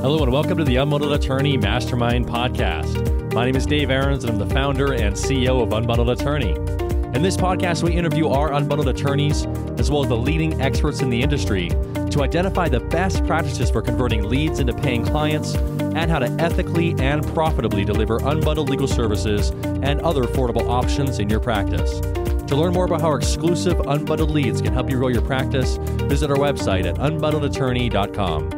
Hello and welcome to the Unbundled Attorney Mastermind Podcast. My name is Dave Aarons and I'm the founder and CEO of Unbundled Attorney. In this podcast, we interview our unbundled attorneys as well as the leading experts in the industry to identify the best practices for converting leads into paying clients and how to ethically and profitably deliver unbundled legal services and other affordable options in your practice. To learn more about how our exclusive unbundled leads can help you grow your practice, visit our website at unbundledattorney.com.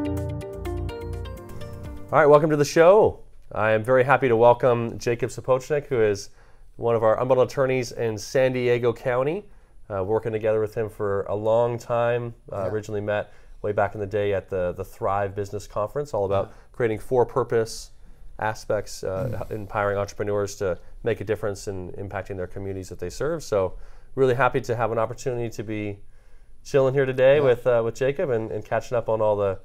All right, welcome to the show. I am very happy to welcome Jacob Sapochnick, who is one of our unbundled attorneys in San Diego County. Uh, working together with him for a long time. Uh, yeah. Originally met way back in the day at the, the Thrive Business Conference, all about yeah. creating for purpose aspects, uh, mm. empowering entrepreneurs to make a difference in impacting their communities that they serve. So, really happy to have an opportunity to be chilling here today yeah. with, uh, with Jacob and, and catching up on all the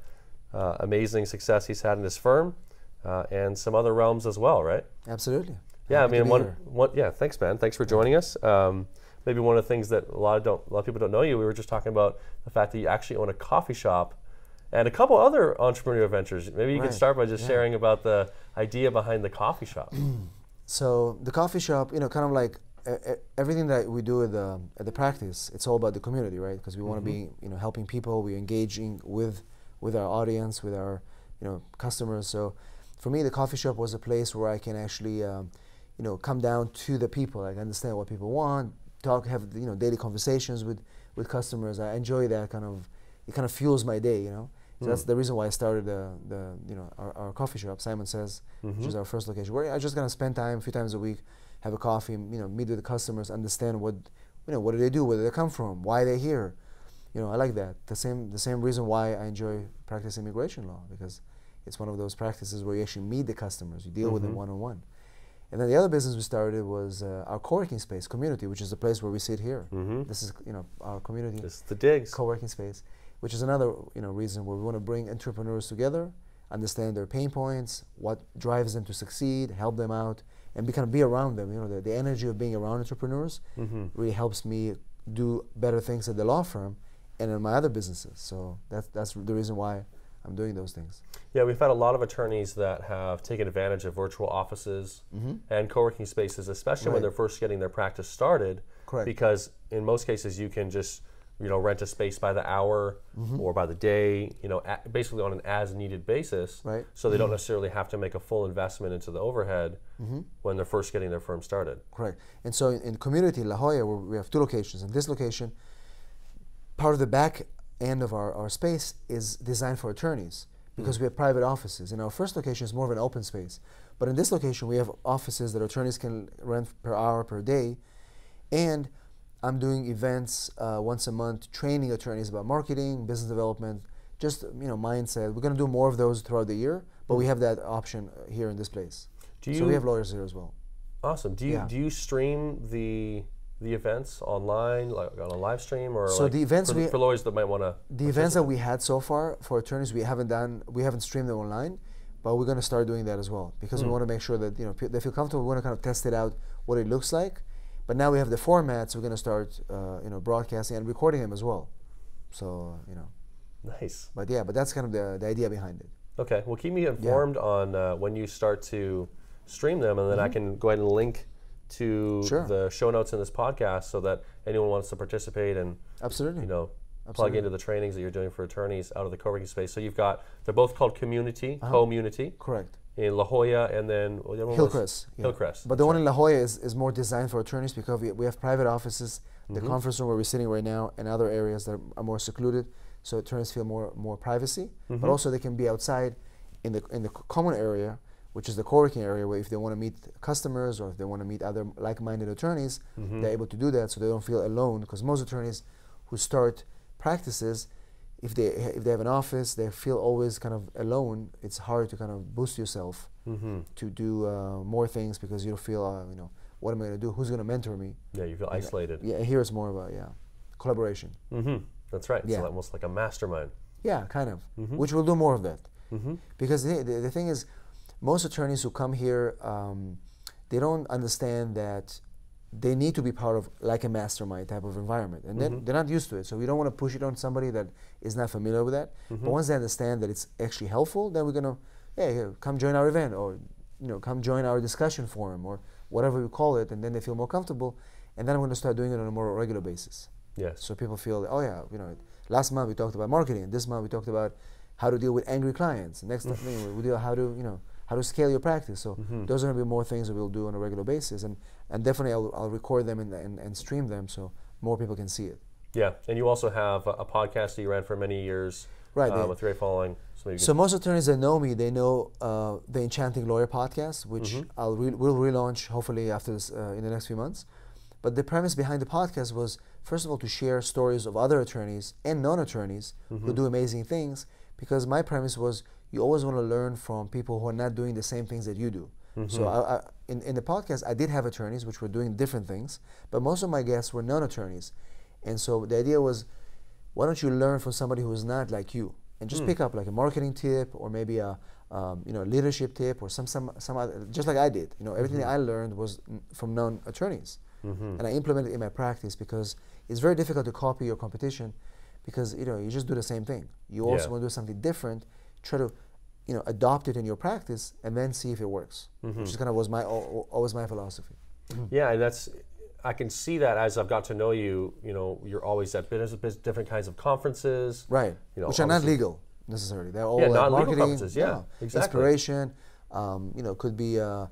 uh, amazing success he's had in his firm uh, and some other realms as well, right? Absolutely. Yeah, Happy I mean, one, one, yeah, thanks, man. Thanks for joining us. Um, maybe one of the things that a lot of don't, a lot of people don't know you. We were just talking about the fact that you actually own a coffee shop and a couple other entrepreneurial ventures. Maybe you right. can start by just yeah. sharing about the idea behind the coffee shop. so the coffee shop, you know, kind of like everything that we do at the at the practice, it's all about the community, right? Because we want to mm-hmm. be, you know, helping people. We're engaging with with our audience, with our you know customers. So for me, the coffee shop was a place where I can actually um, you know come down to the people, like understand what people want, talk, have you know daily conversations with with customers. I enjoy that kind of. It kind of fuels my day, you know. So mm. that's the reason why I started the, the you know our, our coffee shop, Simon Says, mm-hmm. which is our first location. Where I just gonna spend time a few times a week, have a coffee, you know, meet with the customers, understand what you know what do they do, where do they come from, why they're here, you know, I like that. The same the same reason why I enjoy practicing immigration law because it's one of those practices where you actually meet the customers, you deal mm-hmm. with them one on one. And then the other business we started was uh, our co-working space, community, which is the place where we sit here. Mm-hmm. This is you know our community. This is the digs. Co-working space, which is another you know reason where we want to bring entrepreneurs together, understand their pain points, what drives them to succeed, help them out, and be kind of be around them. You know, the, the energy of being around entrepreneurs mm-hmm. really helps me do better things at the law firm and in my other businesses. So that's that's the reason why I'm doing those things. Yeah, we've had a lot of attorneys that have taken advantage of virtual offices mm-hmm. and co-working spaces, especially right. when they're first getting their practice started. Correct. Because in most cases, you can just you know rent a space by the hour mm-hmm. or by the day. You know, a- basically on an as-needed basis. Right. So they mm-hmm. don't necessarily have to make a full investment into the overhead mm-hmm. when they're first getting their firm started. Correct. And so in, in community La Jolla, we have two locations. In this location part of the back end of our, our space is designed for attorneys because mm. we have private offices. In our first location is more of an open space. But in this location, we have offices that attorneys can rent per hour, per day. And I'm doing events uh, once a month, training attorneys about marketing, business development, just you know mindset. We're going to do more of those throughout the year, but we have that option here in this place. Do you, so we have lawyers here as well. Awesome. Do you yeah. do you stream the the events online, like on a live stream, or so like the events for, we, for lawyers that might want to. The events that we had so far for attorneys, we haven't done, we haven't streamed them online, but we're going to start doing that as well because mm. we hmm. want to make sure that you know they feel comfortable. We want to kind of test it out what it looks like, but now we have the formats. so we're going to start uh, you know broadcasting and recording them as well. So you know. Nice. But yeah, but that's kind of the, the idea behind it. Okay. Well, keep me informed yeah. on uh, when you start to stream them, and then mm-hmm. I can go ahead and link to sure. the show notes in this podcast so that anyone wants to participate and absolutely you know Absolutely. plug into the trainings that you're doing for attorneys out of the co-working space. So you've got they're both called community, uh-huh. community. Correct. In La Jolla and then well, the Hillcrest. Yeah. Hillcrest. But the one in La Jolla is, is more designed for attorneys because we, we have private offices, the mm-hmm. conference room where we're sitting right now, and other areas that are more secluded, so attorneys feel more more privacy. Mm-hmm. But also they can be outside in the in the common area which is the co-working area where if they want to meet customers or if they want to meet other like-minded attorneys, mm-hmm. they're able to do that so they don't feel alone. Because most attorneys who start practices, if they if they have an office, they feel always kind of alone. It's hard to kind of boost yourself mm-hmm. to do uh, more things because you feel uh, you know what am I going to do? Who's going to mentor me? Yeah, you feel and isolated. Yeah, here it's more about yeah collaboration. Mm-hmm. That's right. Yeah. It's almost like a mastermind. Yeah, kind of. Mm-hmm. Which we'll do more of that. Mm-hmm. Because the, the, the thing is most attorneys who come here, um, they don't understand that they need to be part of like a mastermind type of environment, and then mm-hmm. they're not used to it. So we don't want to push it on somebody that is not familiar with that. But mm-hmm. once they understand that it's actually helpful, then we're gonna, hey, here, come join our event, or you know, come join our discussion forum, or whatever we call it, and then they feel more comfortable, and then I'm gonna start doing it on a more regular basis. Yes. So people feel, oh yeah, you know, last month we talked about marketing. This month we talked about how to deal with angry clients. Next mm. thing we deal how to, you know, how to scale your practice. So those are going to be more things that we'll do on a regular basis, and and definitely I'll, I'll record them and, and, and stream them so more people can see it. Yeah, and you also have a, a podcast that you ran for many years, Right, Uh, they- with great following. So, So most attorneys that know me, they know uh, the Enchanting Lawyer podcast, which Mm-hmm. I'll re- will relaunch hopefully after this uh, in the next few months. But the premise behind the podcast was first of all to share stories of other attorneys and non-attorneys Mm-hmm. who do amazing things. Because my premise was you always want to learn from people who are not doing the same things that you do. Mm-hmm. So I, I, in in the podcast, I did have attorneys which were doing different things, but most of my guests were non-attorneys, and so the idea was why don't you learn from somebody who is not like you and just pick up like a marketing tip or maybe a um, you know leadership tip or some some some other, just like I did you know everything that I learned was n- from non-attorneys. and I implemented it in my practice because it's very difficult to copy your competition because you know you just do the same thing you also Yeah. want to do something different try to you know adopt it in your practice and then see if it works which is kind of was my al- al- always my philosophy Yeah, and that's I can see that as I've got to know you. You know, you're always at business, different kinds of conferences. right You know, which are not legal necessarily they're all Yeah, not legal marketing conferences, yeah, exactly. inspiration um, you know could be uh,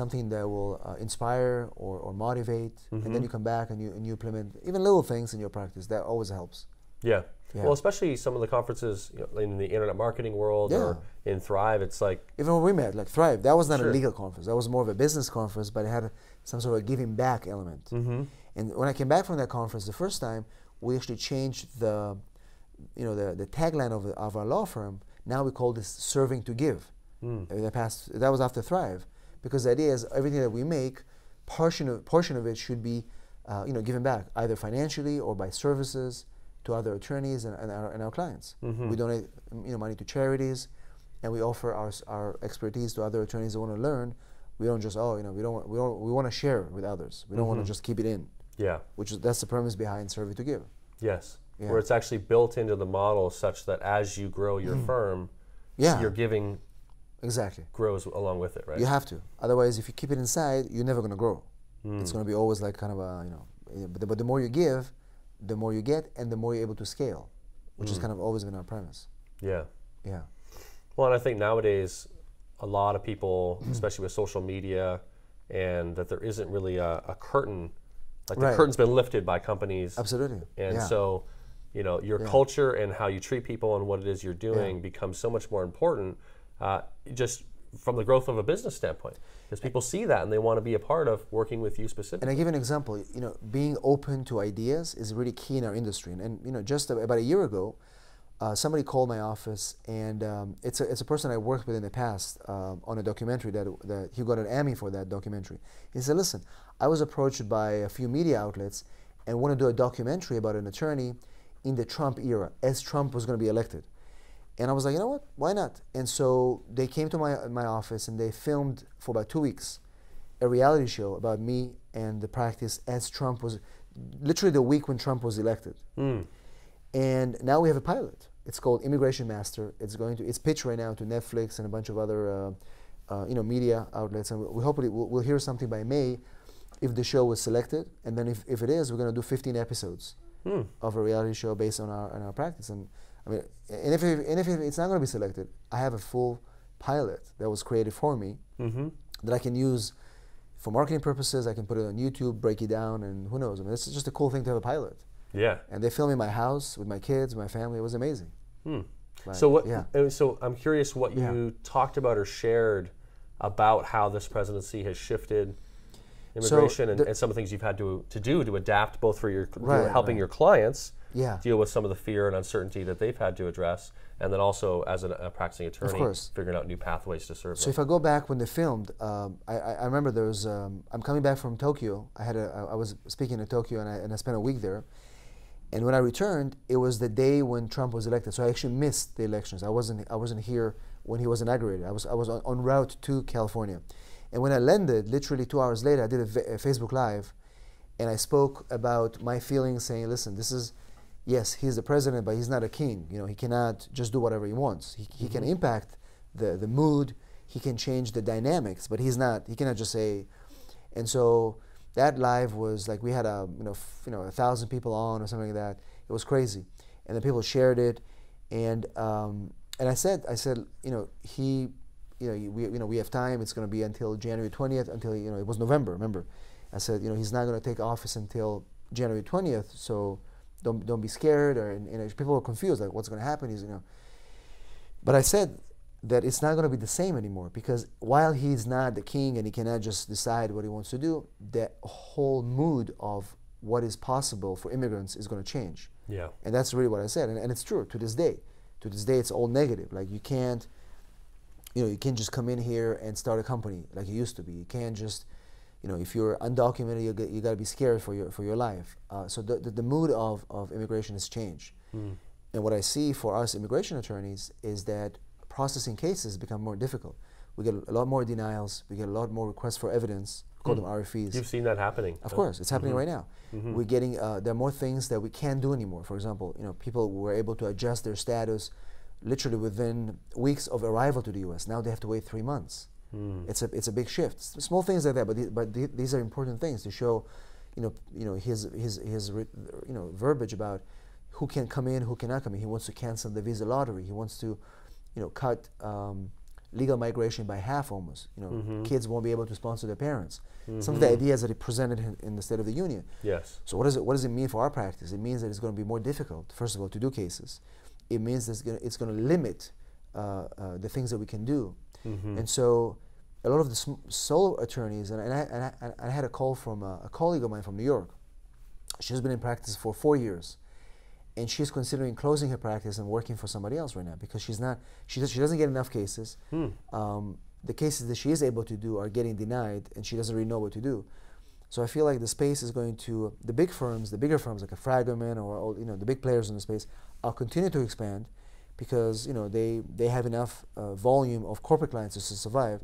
something that will uh, inspire or, or motivate and Mm-hmm. then you come back and you, and you implement even little things in your practice that always helps Yeah. Yeah. Well, especially some of the conferences you know, in the internet marketing world or in Thrive. It's like even when we met like thrive that was not Sure. a legal conference that was more of a business conference but it had some sort of a giving back element Mm-hmm. and when i came back from that conference the first time we actually changed the you know the, the tagline of, the, of our law firm now we call this serving to give Mm. in the past that was after thrive because the idea is everything that we make portion of, portion of it should be uh, you know given back either financially or by services to other attorneys and, and, our, and our clients Mm-hmm. we donate you know money to charities and we offer our, our expertise to other attorneys that want to learn we don't just oh you know we don't want- we don't we want to share with others we don't Mm-hmm. want to just keep it in yeah, which is that's the premise behind serving to give yes, Yeah. where it's actually built into the model such that as you grow your firm, Mm-hmm. Yeah. your giving exactly grows along with it, right? You have to. Otherwise, if you keep it inside, you're never going to grow. Hmm. It's going to be always like kind of a, you know, eh, but the, but the more you give, the more you get, and the more you're able to scale, which Hmm. is kind of always been our premise. Yeah. Yeah. Well, and I think nowadays, a lot of people, especially with social media, and that there isn't really a, a curtain, like the curtain's been lifted by companies. Absolutely. And yeah. so, you know, your culture and how you treat people and what it is you're doing becomes so much more important, uh, just from the growth of a business standpoint, because people see that and they want to be a part of working with you specifically. and. I give an example. You know, being open to ideas is really key in our industry. And, and you know, just about a year ago, uh, somebody called my office, and um, it's a it's a person I worked with in the past um, on a documentary that that he got an Emmy for that documentary. He said, "Listen, I was approached by a few media outlets and want to do a documentary about an attorney in the Trump era, as Trump was going to be elected." And I was like, you know what? Why not? And so they came to my my office and they filmed for about two weeks a reality show about me and the practice as Trump was literally the week when Trump was elected. And now we have a pilot. It's called Immigration Master. It's going to it's pitched right now to Netflix and a bunch of other uh, uh, you know media outlets. And we, we hopefully we'll, we'll hear something by May if the show was selected. And then if, if it is, we're going to do 15 episodes Hmm. of a reality show based on our on our practice. And I mean, and if it, and if it's not going to be selected, I have a full pilot that was created for me mm-hmm. that I can use for marketing purposes. I can put it on YouTube, break it down, and who knows? I mean, it's just a cool thing to have a pilot. Yeah. And they filmed in my house with my kids, my family. It was amazing. Hmm. Like, So what? Yeah. uh, So I'm curious what Yeah. you talked about or shared about how this presidency has shifted immigration and, the- and some of the things you've had to to do to adapt, both for your Right, helping right. your clients Yeah. deal with some of the fear and uncertainty that they've had to address, and then also as an, a practicing attorney, course. figuring out new pathways to serve So them. if I go back when they filmed, um, I, I remember there was. Um, I'm coming back from Tokyo. I had a. I I was speaking in Tokyo, and I and I spent a week there. And when I returned, it was the day when Trump was elected. So I actually missed the elections. I wasn't. I wasn't here when he was inaugurated. I was. I was on, on route to California, and when I landed, literally two hours later, I did a, Facebook Live, and I spoke about my feelings, saying, "Listen, this is." Yes, he's the president, but he's not a king. You know, he cannot just do whatever he wants. He, he can impact the, the mood, he can change the dynamics, but he's not. He cannot just say. And so that live was like we had a you know f- you know a thousand people on or something like that. It was crazy, and then people shared it, and um, and I said I said you know he you know we you know we have time. It's going to be until January twentieth until you know it was November. Remember, I said you know he's not going to take office until January twentieth. So don't don't be scared or and, and people are confused like what's going to happen. He's you know. But I said that it's not going to be the same anymore because while he's not the king and he cannot just decide what he wants to do, the whole mood of what is possible for immigrants is going to change. Yeah. And that's really what I said. And, and it's true to this day. To this day, it's all negative. Like you can't, you know, you can't just come in here and start a company like you used to be. You can't just, you know, if you're undocumented, you, you got to be scared for your, for your life. Uh, so the, the, the, mood of, of immigration has changed. Mm. And what I see for us immigration attorneys is that processing cases become more difficult. We get a lot more denials. We get a lot more requests for evidence. Call mm. them RFEs. You've seen that happening. Of course, it's happening mm-hmm. right now. Mm-hmm. We're getting uh, there are more things that we can't do anymore. For example, you know, people were able to adjust their status literally within weeks of arrival to the U.S. Now they have to wait three months. Mm. It's a it's a big shift. Small things like that, but but the, these are important things to show, you know, you know his his his you know verbiage about who can come in, who cannot come in. He wants to cancel the visa lottery. He wants to you know, cut um, legal migration by half almost. You know, mm-hmm. kids won't be able to sponsor their parents. Mm-hmm. Some of the ideas that he presented in, in, the State of the Union. Yes. So what does it what does it mean for our practice? It means that it's going to be more difficult, first of all, to do cases. It means that it's going to, it's going to limit uh, uh, the things that we can do. Mm-hmm. And so a lot of the sm- solo attorneys, and, and, I, and I, I, had a call from a, a colleague of mine from New York. She's been in practice for four years and she's considering closing her practice and working for somebody else right now because she's not she, does, she doesn't get enough cases hmm. um, the cases that she is able to do are getting denied and she doesn't really know what to do so i feel like the space is going to the big firms the bigger firms like a Fragomen or you know the big players in the space i'll continue to expand because you know they they have enough uh, volume of corporate clients to survive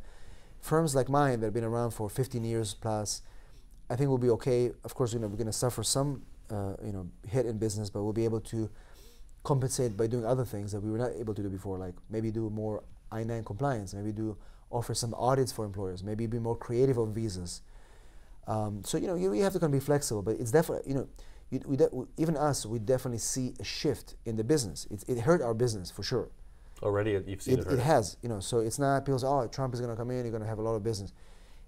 firms like mine that have been around for 15 years plus i think we'll be okay of course you know we're going to suffer some uh, you know hit in business, but we'll be able to compensate by doing other things that we were not able to do before, like maybe do more I-9 compliance, maybe do offer some audits for employers, maybe be more creative on visas. Um, so you know you, you have to kind of be flexible, but it's definitely you know you, we de- even us we definitely see a shift in the business. It, it hurt our business for sure. Already, you've seen it. It, it has, you know. So it's not people say, "Oh, Trump is going to come in. You're going to have a lot of business."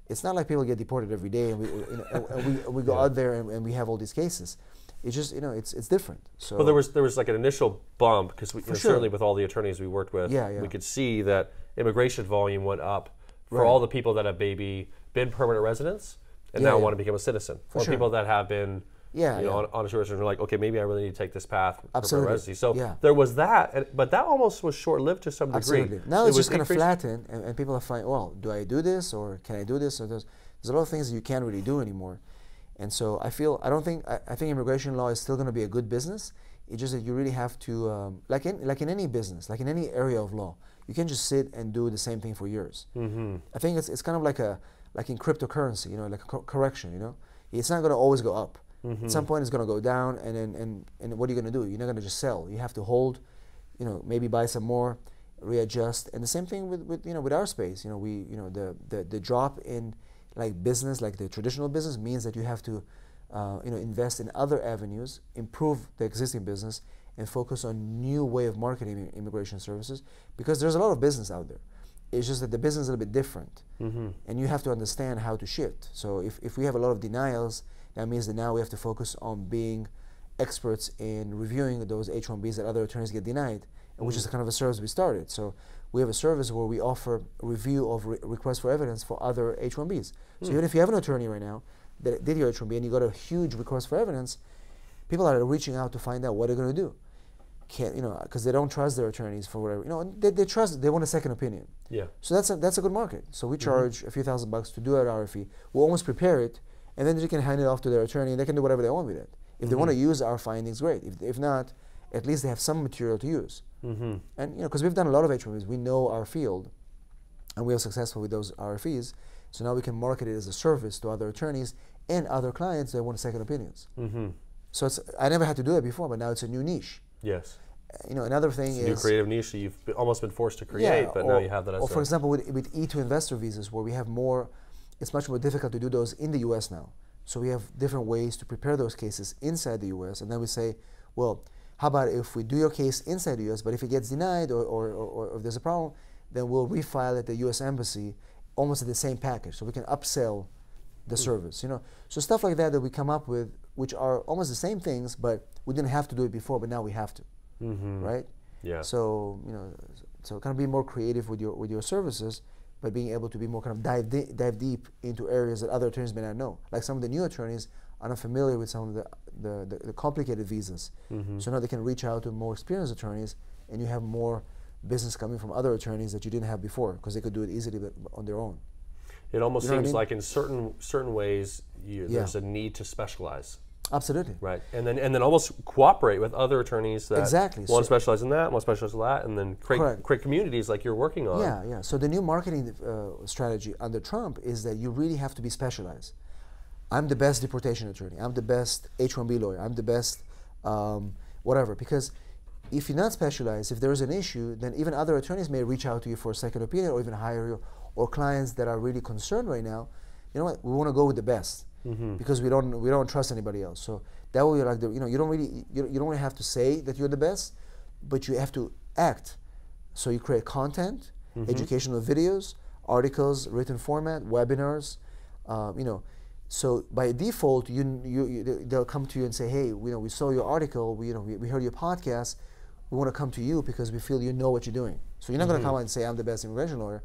it's not like people get deported every day and we, you know, and, we, we go yeah. out there and, and, we have all these cases. It's just you know it's it's different. So well, there was there was like an initial bump because sure. certainly with all the attorneys we worked with, yeah, yeah. we could see that immigration volume went up for right. all the people that have maybe been permanent residents and yeah, now want to become a citizen, for or sure. people that have been yeah, you know, yeah. on, on a short are like, okay, maybe I really need to take this path Absolutely. for residency. So yeah. there was that, but that almost was short lived to some degree. Absolutely. Now it it's just kind of flattened, and, and, people are finding, well, do I do this or can I do this? Or there's, there's a lot of things that you can't really do anymore. And so I feel, I don't think, I, I think immigration law is still going to be a good business. It's just that you really have to, um, like, in, like in any business, like in any area of law, you can't just sit and do the same thing for years. Mm-hmm. I think it's, it's kind of like a, like in cryptocurrency, you know, like a co- correction, you know? It's not going to always go up Mm-hmm. At some point, it's going to go down, and then and and what are you going to do? You're not going to just sell. You have to hold, you know, maybe buy some more, readjust, and the same thing with, with you know with our space. You know, we you know the the, the drop in like business, like the traditional business, means that you have to, uh, you know, invest in other avenues, improve the existing business, and focus on new way of marketing immigration services because there's a lot of business out there. It's just that the business is a little bit different, mm-hmm. and you have to understand how to shift. So if, if we have a lot of denials that means that now we have to focus on being experts in reviewing those H-1Bs that other attorneys get denied, mm-hmm. which is mm. kind of a service we started. So we have a service where we offer review of re- requests for evidence for other H-1Bs. So mm. even if you have an attorney right now that did your H-1B and you got a huge request for evidence, people are reaching out to find out what they're going to do. Can't you know because they don't trust their attorneys for whatever you know they, they trust they want a second opinion. Yeah. So that's a that's a good market. So we mm-hmm. charge mm-hmm. a few thousand bucks to do an RFE. We'll almost prepare it and then they can hand it off to their attorney and they can do whatever they want with it. If mm-hmm. they want to use our findings, great. If, if not, at least they have some material to use. Mm-hmm. And you know, because we've done a lot of H1Bs, we know our field, and we are successful with those RFEs. So now we can market it as a service to other attorneys and other clients that want second opinions. Mm-hmm. So it's I never had to do that before, but now it's a new niche. Yes. You know, another thing It's a is new creative niche that you've almost been forced to create, but or, now you have that as or a, for example, with, with E2 investor visas, where we have more, it's much more difficult to do those in the U.S. now. So we have different ways to prepare those cases inside the U.S. And then we say, well, how about if we do your case inside the U.S., but if it gets denied or, or, or, or if there's a problem, then we'll refile at the U.S. embassy almost at the same package, so we can upsell the service. You know, so stuff like that that we come up with, which are almost the same things, but we didn't have to do it before, but now we have to, Mhm. right? Yeah. So you know, so kind of be more creative with your with your services, but being able to be more kind of dive di- dive deep into areas that other attorneys may not know. Like some of the new attorneys are not familiar with some of the the, the, the complicated visas, Mm-hmm. so now they can reach out to more experienced attorneys, and you have more business coming from other attorneys that you didn't have before because they could do it easily but on their own. It almost You know what I seems mean? like in certain certain ways you, Yeah. there's a need to specialize, Absolutely. right? And then and then almost cooperate with other attorneys that Exactly. want to So- specialize in that, want to specialize in that, and then create Correct. create communities like you're working on. Yeah, yeah. So the new marketing uh, strategy under Trump is that you really have to be specialized. I'm the best deportation attorney. I'm the best H-1B lawyer. I'm the best um, whatever. Because if you're not specialized, if there is an issue, then even other attorneys may reach out to you for a second opinion or even hire you. Or clients that are really concerned right now, you know what? We want to go with the best Mm-hmm. because we don't we don't trust anybody else. So that way, like the, you know, you don't really you, you don't really have to say that you're the best, but you have to act. So you create content, mm-hmm. educational videos, articles, written format, webinars, um, you know. So by default, you, you, you they- they'll come to you and say, hey, you know, we saw your article, we, you know, we, we heard your podcast, we want to come to you because we feel you know what you're doing. So you're not going to mm-hmm. come out and say I'm the best immigration lawyer.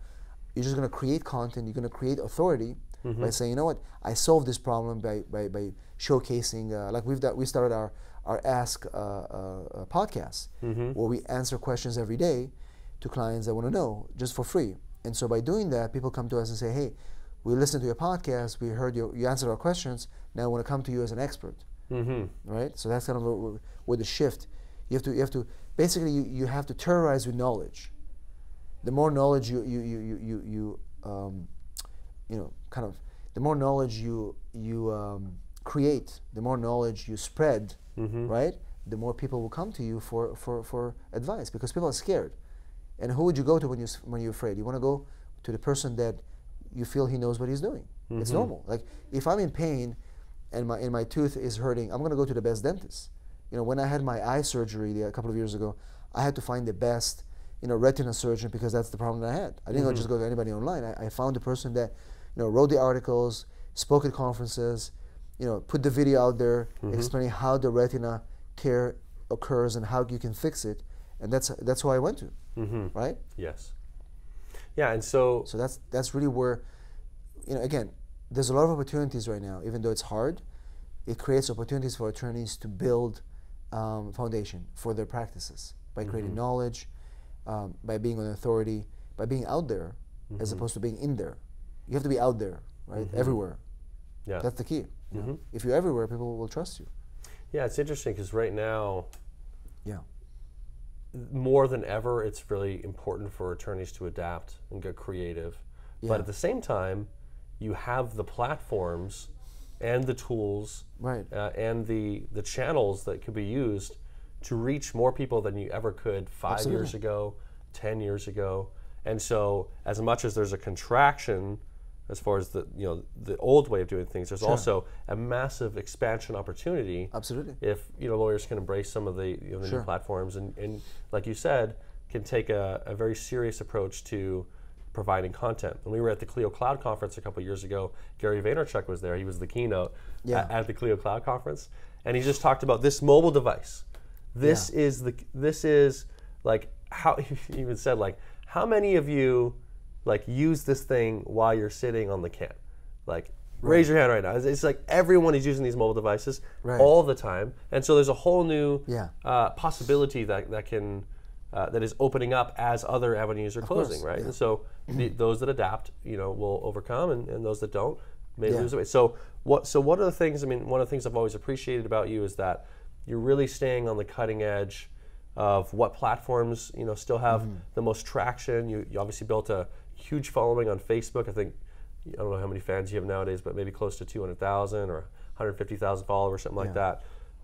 You're just going to create content. You're going to create authority by saying, you know what, I solved this problem by, by, by showcasing. Uh, like we've done, we started our our Ask uh, uh, uh, podcast where we answer questions every day to clients that want to know just for free. And so by doing that, people come to us and say, hey, we listened to your podcast, we heard you, you answered our questions, now I want to come to you as an expert Mm-hmm. right? So that's kind of where, where the shift. You have to, you have to, basically, you, you have to terrorize with knowledge. The more knowledge you, you, you, you, you, you, um, you know, kind of, the more knowledge you, you um, create, the more knowledge you spread, mm-hmm. right? The more people will come to you for, for, for advice because people are scared. And who would you go to when, you when you're afraid? You want to go to the person that you feel he knows what he's doing. It's mm-hmm. normal. Like if I'm in pain and my and my tooth is hurting, I'm going to go to the best dentist. You know, when I had my eye surgery the- a couple of years ago, I had to find the best, you know, retina surgeon because that's the problem that I had. I didn't go just go to anybody online. I, I found the person that, you know, wrote the articles, spoke at conferences, you know, put the video out there explaining how the retina tear occurs and how you can fix it, and that's that's who I went to, right? Yes. Yeah, and so So that's that's really where, you know, again, there's a lot of opportunities right now. Even though it's hard, it creates opportunities for attorneys to build um, foundation for their practices by creating knowledge, um, by being an authority, by being out there, as opposed to being in there. You have to be out there, right? Everywhere. yeah, That's the key. you know? If you're everywhere, people will trust you. yeah, it's interesting because right now Yeah. more than ever, it's really important for attorneys to adapt and get creative. Yeah. But at the same time, you have the platforms and the tools Right. uh, and the, the channels that could be used to reach more people than you ever could five years ago, 10 years ago. And so, as much as there's a contraction as far as the you know the old way of doing things, there's also a massive expansion opportunity Absolutely. if you know lawyers can embrace some of the, you know, the Sure. new platforms and, and like you said can take a, a very serious approach to providing content. When we were at the clio cloud conference a couple years ago gary vaynerchuk was there. He was the keynote Yeah. at, at the clio cloud conference. And he just talked about this mobile device. This is the this is like how he even said like how many of you like use this thing while you're sitting on the can like raise your hand right now it's, it's like everyone is using these mobile devices Right. all the time and so there's a whole new Yeah. uh, possibility that, that can uh, that is opening up as other avenues are closing course, right yeah. and so the, those that adapt you know will overcome and, and those that don't may Yeah. lose away so what so what are the things i mean one of the things i've always appreciated about you is that you're really staying on the cutting edge of what platforms you know still have Mm-hmm. the most traction you, you obviously built a huge following on facebook i think I don't know how many fans you have nowadays, but maybe close to 200,000 or 150,000 followers, something like Yeah.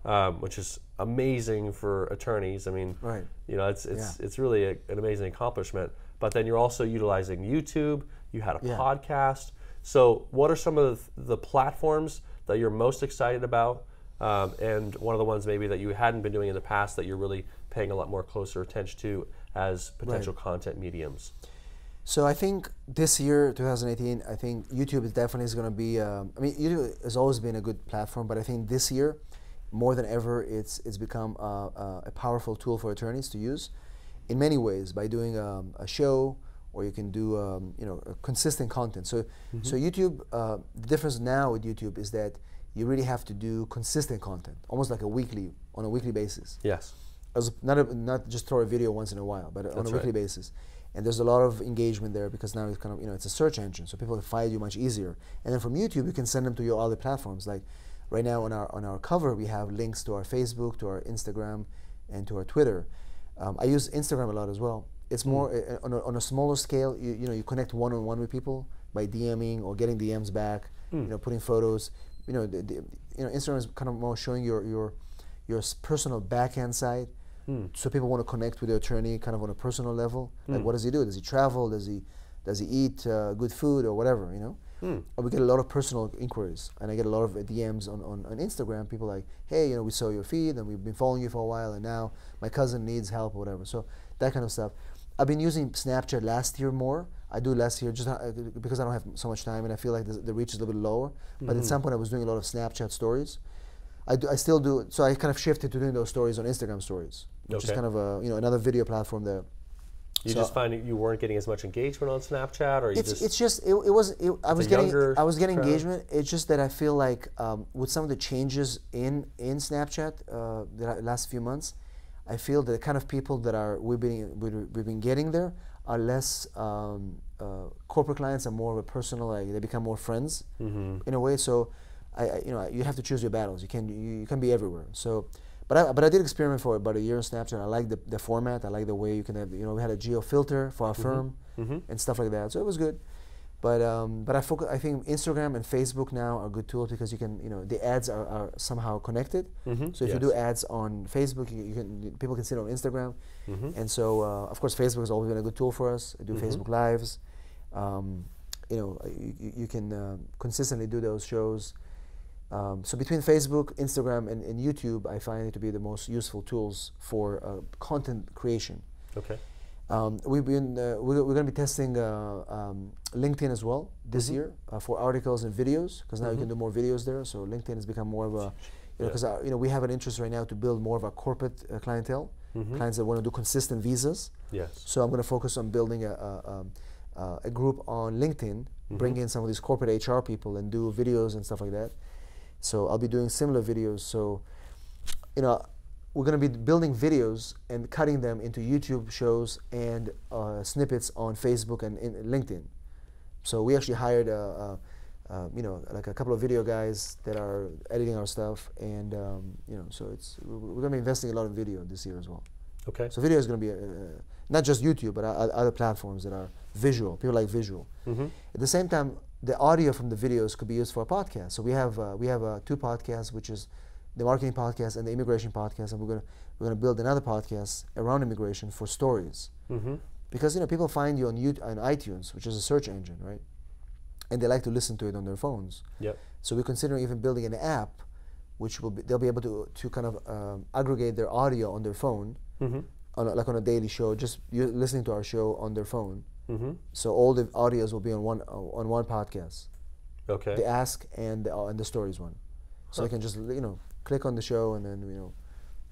that, um, which is amazing for attorneys. I mean, Right. you know, it's it's Yeah. it's really a, an amazing accomplishment. But then you're also utilizing YouTube. You had a Yeah. podcast. So, what are some of the platforms that you're most excited about, um, and one of the ones maybe that you hadn't been doing in the past that you're really paying a lot more closer attention to as potential content mediums? So I think this year, 2018, I think YouTube is definitely is going to be. Um, I mean, YouTube has always been a good platform, but I think this year, more than ever, it's it's become a, a, a powerful tool for attorneys to use, in many ways by doing um, a show, or you can do um, you know a consistent content. So so YouTube, uh, the difference now with YouTube is that you really have to do consistent content, almost like a weekly on a weekly basis Yes. as not a, not just throw a video once in a while, but on That's a weekly basis. And there's a lot of engagement there because now it's kind of you know it's a search engine, so people find you much easier. And then from YouTube, you can send them to your other platforms. Like right now on our on our cover, we have links to our Facebook, to our Instagram, and to our Twitter. Um, I use Instagram a lot as well. It's more uh, on, a, on a smaller scale. You, you know, you connect one on one with people by DMing or getting DMs back. You know, putting photos. You know, the, the, you know, Instagram is kind of more showing your your your personal backhand side. So people want to connect with the attorney kind of on a personal level. Like, what does he do? Does he travel? Does he does he eat uh, good food or whatever? You know. And we get a lot of personal inquiries, and I get a lot of DMs on, on, on Instagram. People like, hey, you know, we saw your feed, and we've been following you for a while, and now my cousin needs help or whatever. So that kind of stuff. I've been using Snapchat last year more. I do last year just uh, because I don't have so much time, and I feel like the, the reach is a little bit lower. But at some point, I was doing a lot of Snapchat stories. I, do, I still do so I kind of shifted to doing those stories on Instagram stories, which is kind of a you know another video platform there. You So- just find you weren't getting as much engagement on Snapchat, or you It's, just it's just it, it was it, I was getting I was getting crowd? engagement. It's just that I feel like um, with some of the changes in in Snapchat uh, the last few months, I feel that the kind of people that are we've been we've we've been getting there are less um, uh, corporate clients are more of a personal like they become more friends Mm-hmm. in a way. So I, I you know you have to choose your battles. You can you, you can be everywhere. So. But I, but I did experiment for about a year on Snapchat. I like the, the format. I like the way you can have, you know, we had a geo filter for our firm and stuff like that. So it was good. But um, but I focus. I think Instagram and Facebook now are good tools because you can you know the ads are, are somehow connected. Mhm, So if you do ads on Facebook, you, you can people can see it on Instagram, Mhm. and so uh, of course Facebook has always been a good tool for us. I do Facebook lives. Um, you know you, you- you can uh, consistently do those shows. Um, so between Facebook, Instagram, and, and YouTube, I find it to be the most useful tools for uh, content creation. okay. Um, we've been uh, we're, we're going to be testing uh, um, LinkedIn as well this Mm-hmm. year uh, for articles and videos because now you can do more videos there. So LinkedIn has become more of a you know Yeah. because you know we have an interest right now to build more of a corporate uh, clientele, Mm-hmm. clients that want to do consistent visas. Yes. So I'm going to focus on building a, a, um, uh, a group on LinkedIn, bring in some of these corporate HR people and do videos and stuff like that. So I'll be doing similar videos. So, you know, we're going to be building videos and cutting them into YouTube shows and uh, snippets on Facebook and in LinkedIn. So we actually hired a, a, uh, you know, like a couple of video guys that are editing our stuff, and um, you know, so it's we're going to be investing a lot in video this year as well. Okay. So video is going to be uh, not just YouTube, but o- other platforms that are visual. People like visual. Mhm. At the same time, the audio from the videos could be used for a podcast. So we have uh, we have uh, two podcasts, which is the marketing podcast and the immigration podcast, and we're gonna we're gonna build another podcast around immigration for stories. Mm-hmm. Because you know people find you on YouTube, on iTunes, which is a search engine, right? And they like to listen to it on their phones. Yep. So we're considering even building an app, which will be, they'll be able to to kind of um, aggregate their audio on their phone, Mm-hmm. on a, like on a daily show, just listening to our show on their phone. Mm-hmm. So all the audios will be on one on one podcast, Okay. the ask and the, uh, and the stories one. So they can just you know click on the show and then you know.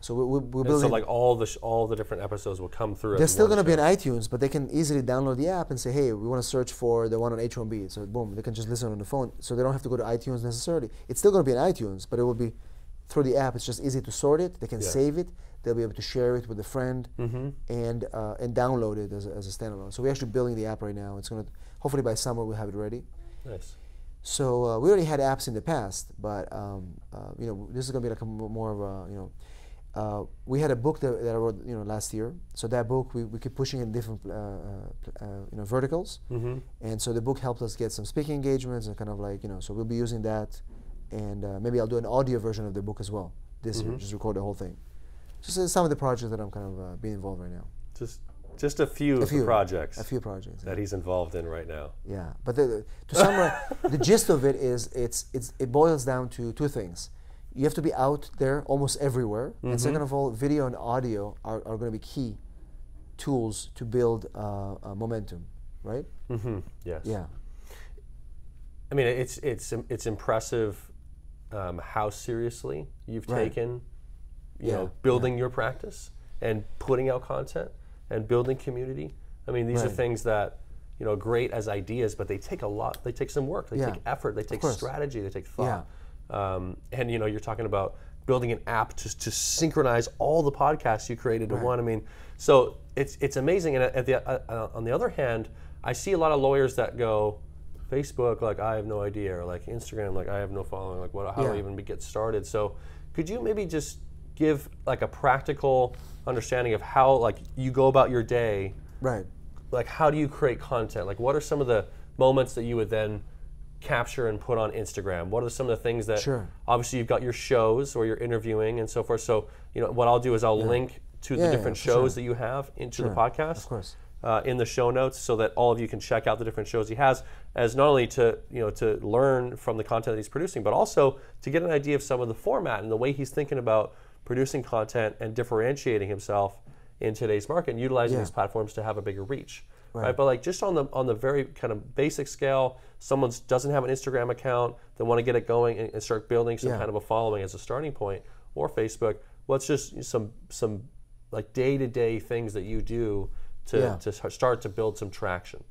So we, we, we're building. so like all the sh- all the different episodes will come through. they're still going to be on iTunes, but they can easily download the app and say, "Hey, we want to search for the one on H1B." So boom, they can just listen on the phone. So they don't have to go to iTunes necessarily. It's still going to be on iTunes, but it will be through the app. It's just easy to sort it. They can Yeah. save it. They'll be able to share it with a friend Mm-hmm. and uh, and download it as a, as a standalone. So we're actually building the app right now. It's going to hopefully by summer we'll have it ready. Nice. So uh, we already had apps in the past, but um, uh, you know this is going to be like a more of a you know uh, we had a book that, that I wrote, you know, last year. So that book we, we keep pushing in different, uh, uh, you know, verticals. Mm-hmm. And so the book helped us get some speaking engagements and kind of like, you know, so we'll be using that. And uh, maybe I'll do an audio version of the book as well this year, Mhm. just record the whole thing. Just uh, some of the projects that I'm kind of uh, being involved right now. Just just a few A of few, the projects A few projects. that he's involved in right now. Yeah, but the, the- to summarize, the gist of it is it's, it's it boils down to two things. You have to be out there almost everywhere, and second of all, video and audio are, are going to be key tools to build uh, uh, momentum, right? Mm-hmm. Yes. Yeah, I mean, it's it's it's impressive um, how seriously you've Right. taken, you Yeah, know, building your practice and putting out content and building community. I mean, these are things that you know, great as ideas, but they take a lot. They take some work. They Yeah. take effort. They take strategy. They take thought. Um, and you know, you're talking about building an app to, to synchronize all the podcasts you created to one. I mean, so it's it's amazing. And at the uh, uh, on the other hand, I see a lot of lawyers that go, Facebook, like I have no idea, or like Instagram, like I have no following. Like, what? How do I even get started? So, could you maybe just give like a practical understanding of how like you go about your day? right. like how do you create content like what are some of the moments that you would then capture and put on instagram what are some of the things that Sure. obviously you've got your shows or you're interviewing and so forth so you know what i'll do is i'll link to Yeah, the different for shows sure. that you have into Sure, the podcast of course. uh, in the show notes so that all of you can check out the different shows he has as not only to you know to learn from the content that he's producing but also to get an idea of some of the format and the way he's thinking about producing content and differentiating himself in today's market and utilizing Yeah. these platforms to have a bigger reach right. Right. but like just on the on the very kind of basic scale someone doesn't have an instagram account they want to get it going and, and start building some Yeah. kind of a following as a starting point or facebook what's just some some like day-to-day things that you do to, Yeah. to start to build some traction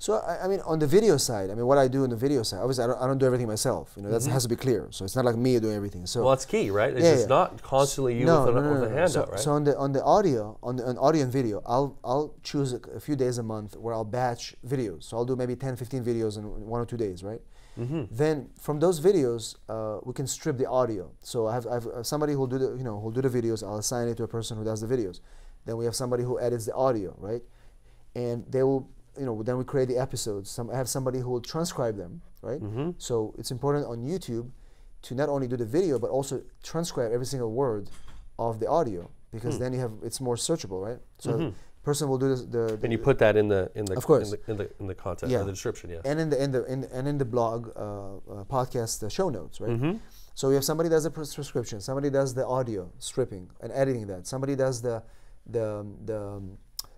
So I, I mean, on the video side, I mean, what I do on the video side, obviously, I don't, I don't do everything myself. You know, that has to be clear. So it's not like me doing everything. So Mm-hmm. well that's key right it's Yeah, just yeah. not constantly you with, a, with a handout so, right So on the on the audio, on the on audio and video, I'll I'll choose a, a few days a month where I'll batch videos. So I'll do maybe 10, 15 videos in one or two days, right? Mm-hmm. Then from those videos, uh, we can strip the audio. So I have, I have uh, somebody who'll do the you know who'll do the videos. I'll assign it to a person who does the videos. Then we have somebody who edits the audio, right? And they will you know then we create the episodes. Some I have somebody who will transcribe them, right? Mm-hmm. So it's important on YouTube to not only do the video but also transcribe every single word of the audio because Hmm. then you have it's more searchable, right? So person will do this, the, the Mm-hmm. and you put that in the in the Of course. in the in the, in the content Yeah. the description yeah and in the in the in, and in the blog uh, uh, podcast uh, show notes, right? Mm-hmm. So we have somebody does the pres- prescription, somebody does the audio stripping and editing that, somebody does the the the,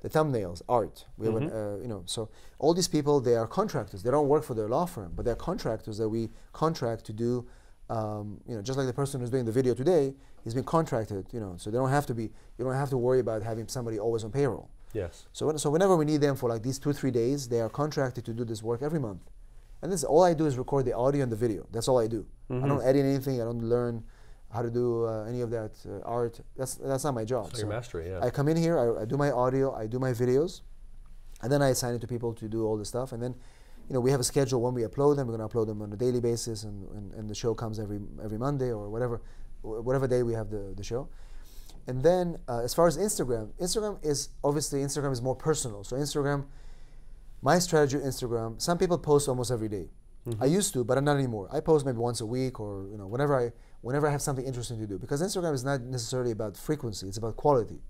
the thumbnails, art. We have an, Mm-hmm. uh, you know, so all these people they are contractors. They don't work for their law firm, but they're contractors that we contract to do. Um, you know, just like the person who's doing the video today, he's been contracted. You know, so they don't have to be. You don't have to worry about having somebody always on payroll. yes So, when, so whenever we need them for like these two, three days, they are contracted to do this work every month. And this all I do is record the audio and the video. That's all I do. I don't edit anything. I don't learn how to do uh, any of that uh, art. That's that's not my job. so your mastery yeah I come in here, I, I do my audio, I do my videos, and then I assign it to people to do all the stuff. And then, you know, we have a schedule when we upload them. We're going to upload them on a daily basis, and, and, and the show comes every every Monday or whatever, whatever day we have the, the show. And then, uh, as far as Instagram, Instagram is obviously Instagram is more personal. So Instagram, my strategy Instagram. Some people post almost every day. I used to, but I'm not anymore. I post maybe once a week or you know whenever I whenever I have something interesting to do because Instagram is not necessarily about frequency; it's about quality.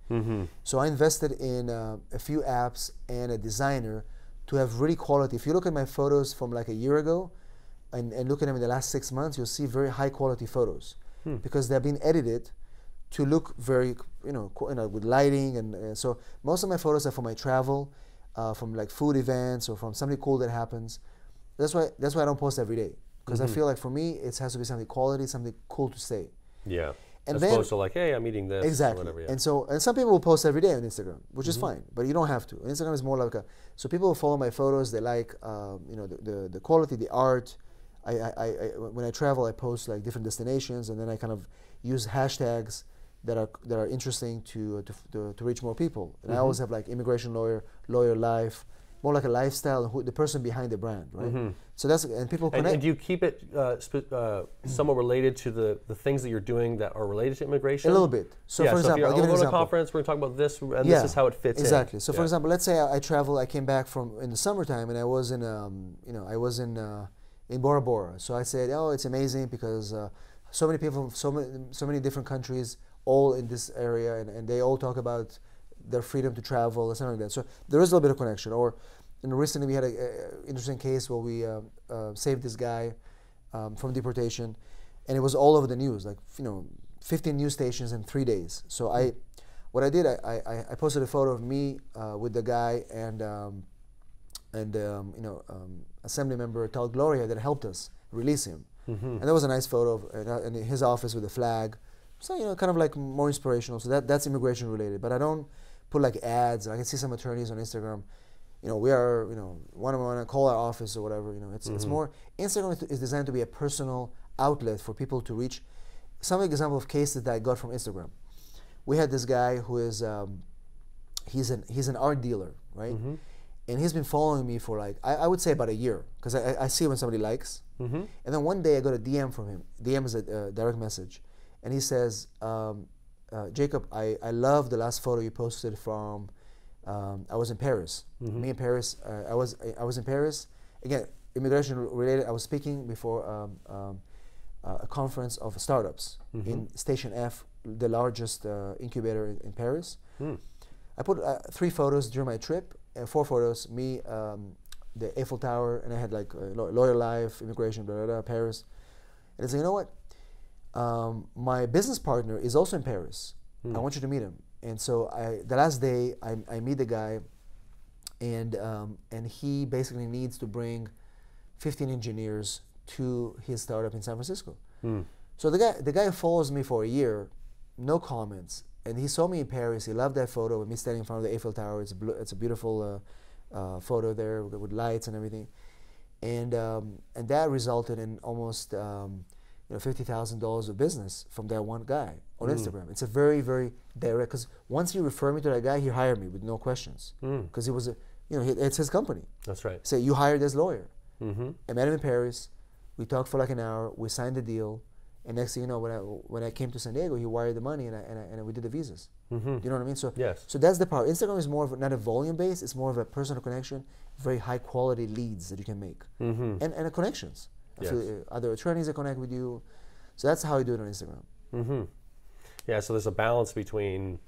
So I invested in uh, a few apps and a designer to have really quality. If you look at my photos from like a year ago, and, and look at them in the last six months, you'll see very high quality photos because they've been edited to look very you know, qu- you know with lighting and uh, so most of my photos are for my travel, uh, from like food events or from something cool that happens. That's why that's why I don't post every day because I hmm. feel like for me it has to be something quality, something cool to say. yeah And as then- opposed to like hey i'm eating this or Exactly. whatever yeah. And so, and some people will post every day on Instagram, which is mm-hmm. fine, but you don't have to. Instagram is more like a. So people will follow my photos. They like, um, you know, the, the, the quality, the art. I, I, I, when I travel, I post like different destinations, and then I kind of use hashtags that are that are interesting to uh, to, to, to reach more people. And I mm-hmm. always have like immigration lawyer, lawyer life, more like a lifestyle, who, the person behind the brand, right? So that's and people Mm-hmm. And, connect. and do you keep it uh, sp- uh, somewhat related to the, the things that you're doing that are related to immigration? a little bit. So yeah, for so example, if you're, I'll give you an going to a example. conference, we're going to talk about this, and yeah, this is how it fits exactly. in. So, for example, let's say I, I travel. I came back from in the summertime, and I was in, um, you know, I was in uh, in Bora Bora. So I said, oh, it's amazing because uh, so many people from so many so many different countries, all in this area, and, and they all talk about their freedom to travel and something like that. So there is a little bit of connection. Or, recently we had an interesting case where we uh, uh, saved this guy um, from deportation, and it was all over the news, like you know, 15 news stations in three days. So I, what I did, I, I, I posted a photo of me uh, with the guy and um, and um, you know um, assembly member Todd Gloria that helped us release him, and that was a nice photo of uh, in his office with a flag. So you know, kind of like more inspirational. So that that's immigration related, but I don't put like ads. I can see some attorneys on Instagram. You know, we are, you know, want to want to call our office or whatever. You know, it's it's more Instagram is- designed to be a personal outlet for people to reach. Some example of cases that I got from Instagram. We had this guy who is um, he's an he's an art dealer, right? And he's been following me for like I, I would say about a year because I, I- see when somebody likes, and then one day I got a DM from him. DM is a uh, direct message, and he says, um, uh, "Jacob, I, I love the last photo you posted from. Um, I was in Paris. Me in Paris. Uh, I was I was in Paris again. Immigration related. I was speaking before um, um, uh, a conference of startups in Station F, the largest uh, incubator in, in Paris. I put uh, three photos during my trip, four photos, me, um, the Eiffel Tower, and I had like uh, lawyer life, immigration, blah, blah, blah, Paris. And I said, you know what? Um, my business partner is also in Paris. I want you to meet him. And so I, the last day, I, I meet the guy, and um, and he basically needs to bring 15 engineers to his startup in San Francisco. So the guy, the guy follows me for a year, no comments, and he saw me in Paris. He loved that photo of me standing in front of the Eiffel Tower. It's a, bl- it's a beautiful uh, uh, photo there with, with lights and everything, and um, and that resulted in almost um, you know fifty thousand dollars of business from that one guy on Instagram. It's a very very direct because once he referred me to that guy, he hired me with no questions because he was a you know he, it's his company. That's right. Say you hired this lawyer. Mm-hmm. I met him in Paris. We talked for like an hour. We signed the deal, and next thing you know, when I when I came to San Diego, he wired the money, and I, and, I, and we did the visas. Mm-hmm. You know what I mean? So Yes. So that's the power. Instagram is more of not a volume base. It's more of a personal connection, very high quality leads that you can make, Mm-hmm. and and connections. Yes. uh, other attorneys that connect with you. So that's how I do it on Instagram. Mm-hmm. Yeah, so there's a balance between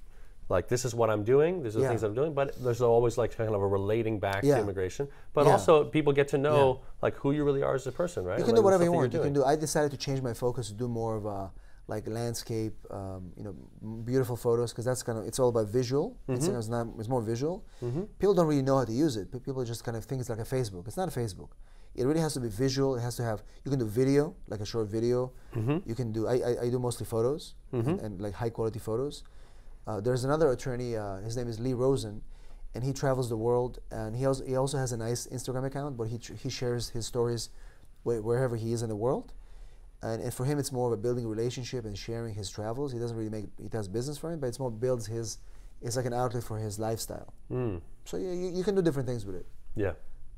like this is what I'm doing, these are the Yeah. things I'm doing, but there's always like kind of a relating back Yeah. to immigration. But Yeah. also people get to know like who you really are as a person, right? You can Like, do whatever you want. You can do. I decided to change my focus to do more of a like landscape, um, you know, beautiful photos because that's kind of it's all about visual. Mm-hmm. Instagram's not it's more visual. People don't really know how to use it. Pe- People just kind of think it's like a Facebook. It's not a Facebook. It really has to be visual. It has to have. You can do video, like a short video. Mm-hmm. You can do. I, I, I do mostly photos and, and like high quality photos. Uh, there's another attorney. Uh, his name is Lee Rosen, and he travels the world. And he also he also has a nice Instagram account, but he tr- he shares his stories wh- wherever he is in the world. And, and for him, it's more of a building relationship and sharing his travels. He doesn't really make he does business for him, but it's more builds his. It's like an outlet for his lifestyle. Mm. So you, you, you can do different things with it. Yeah.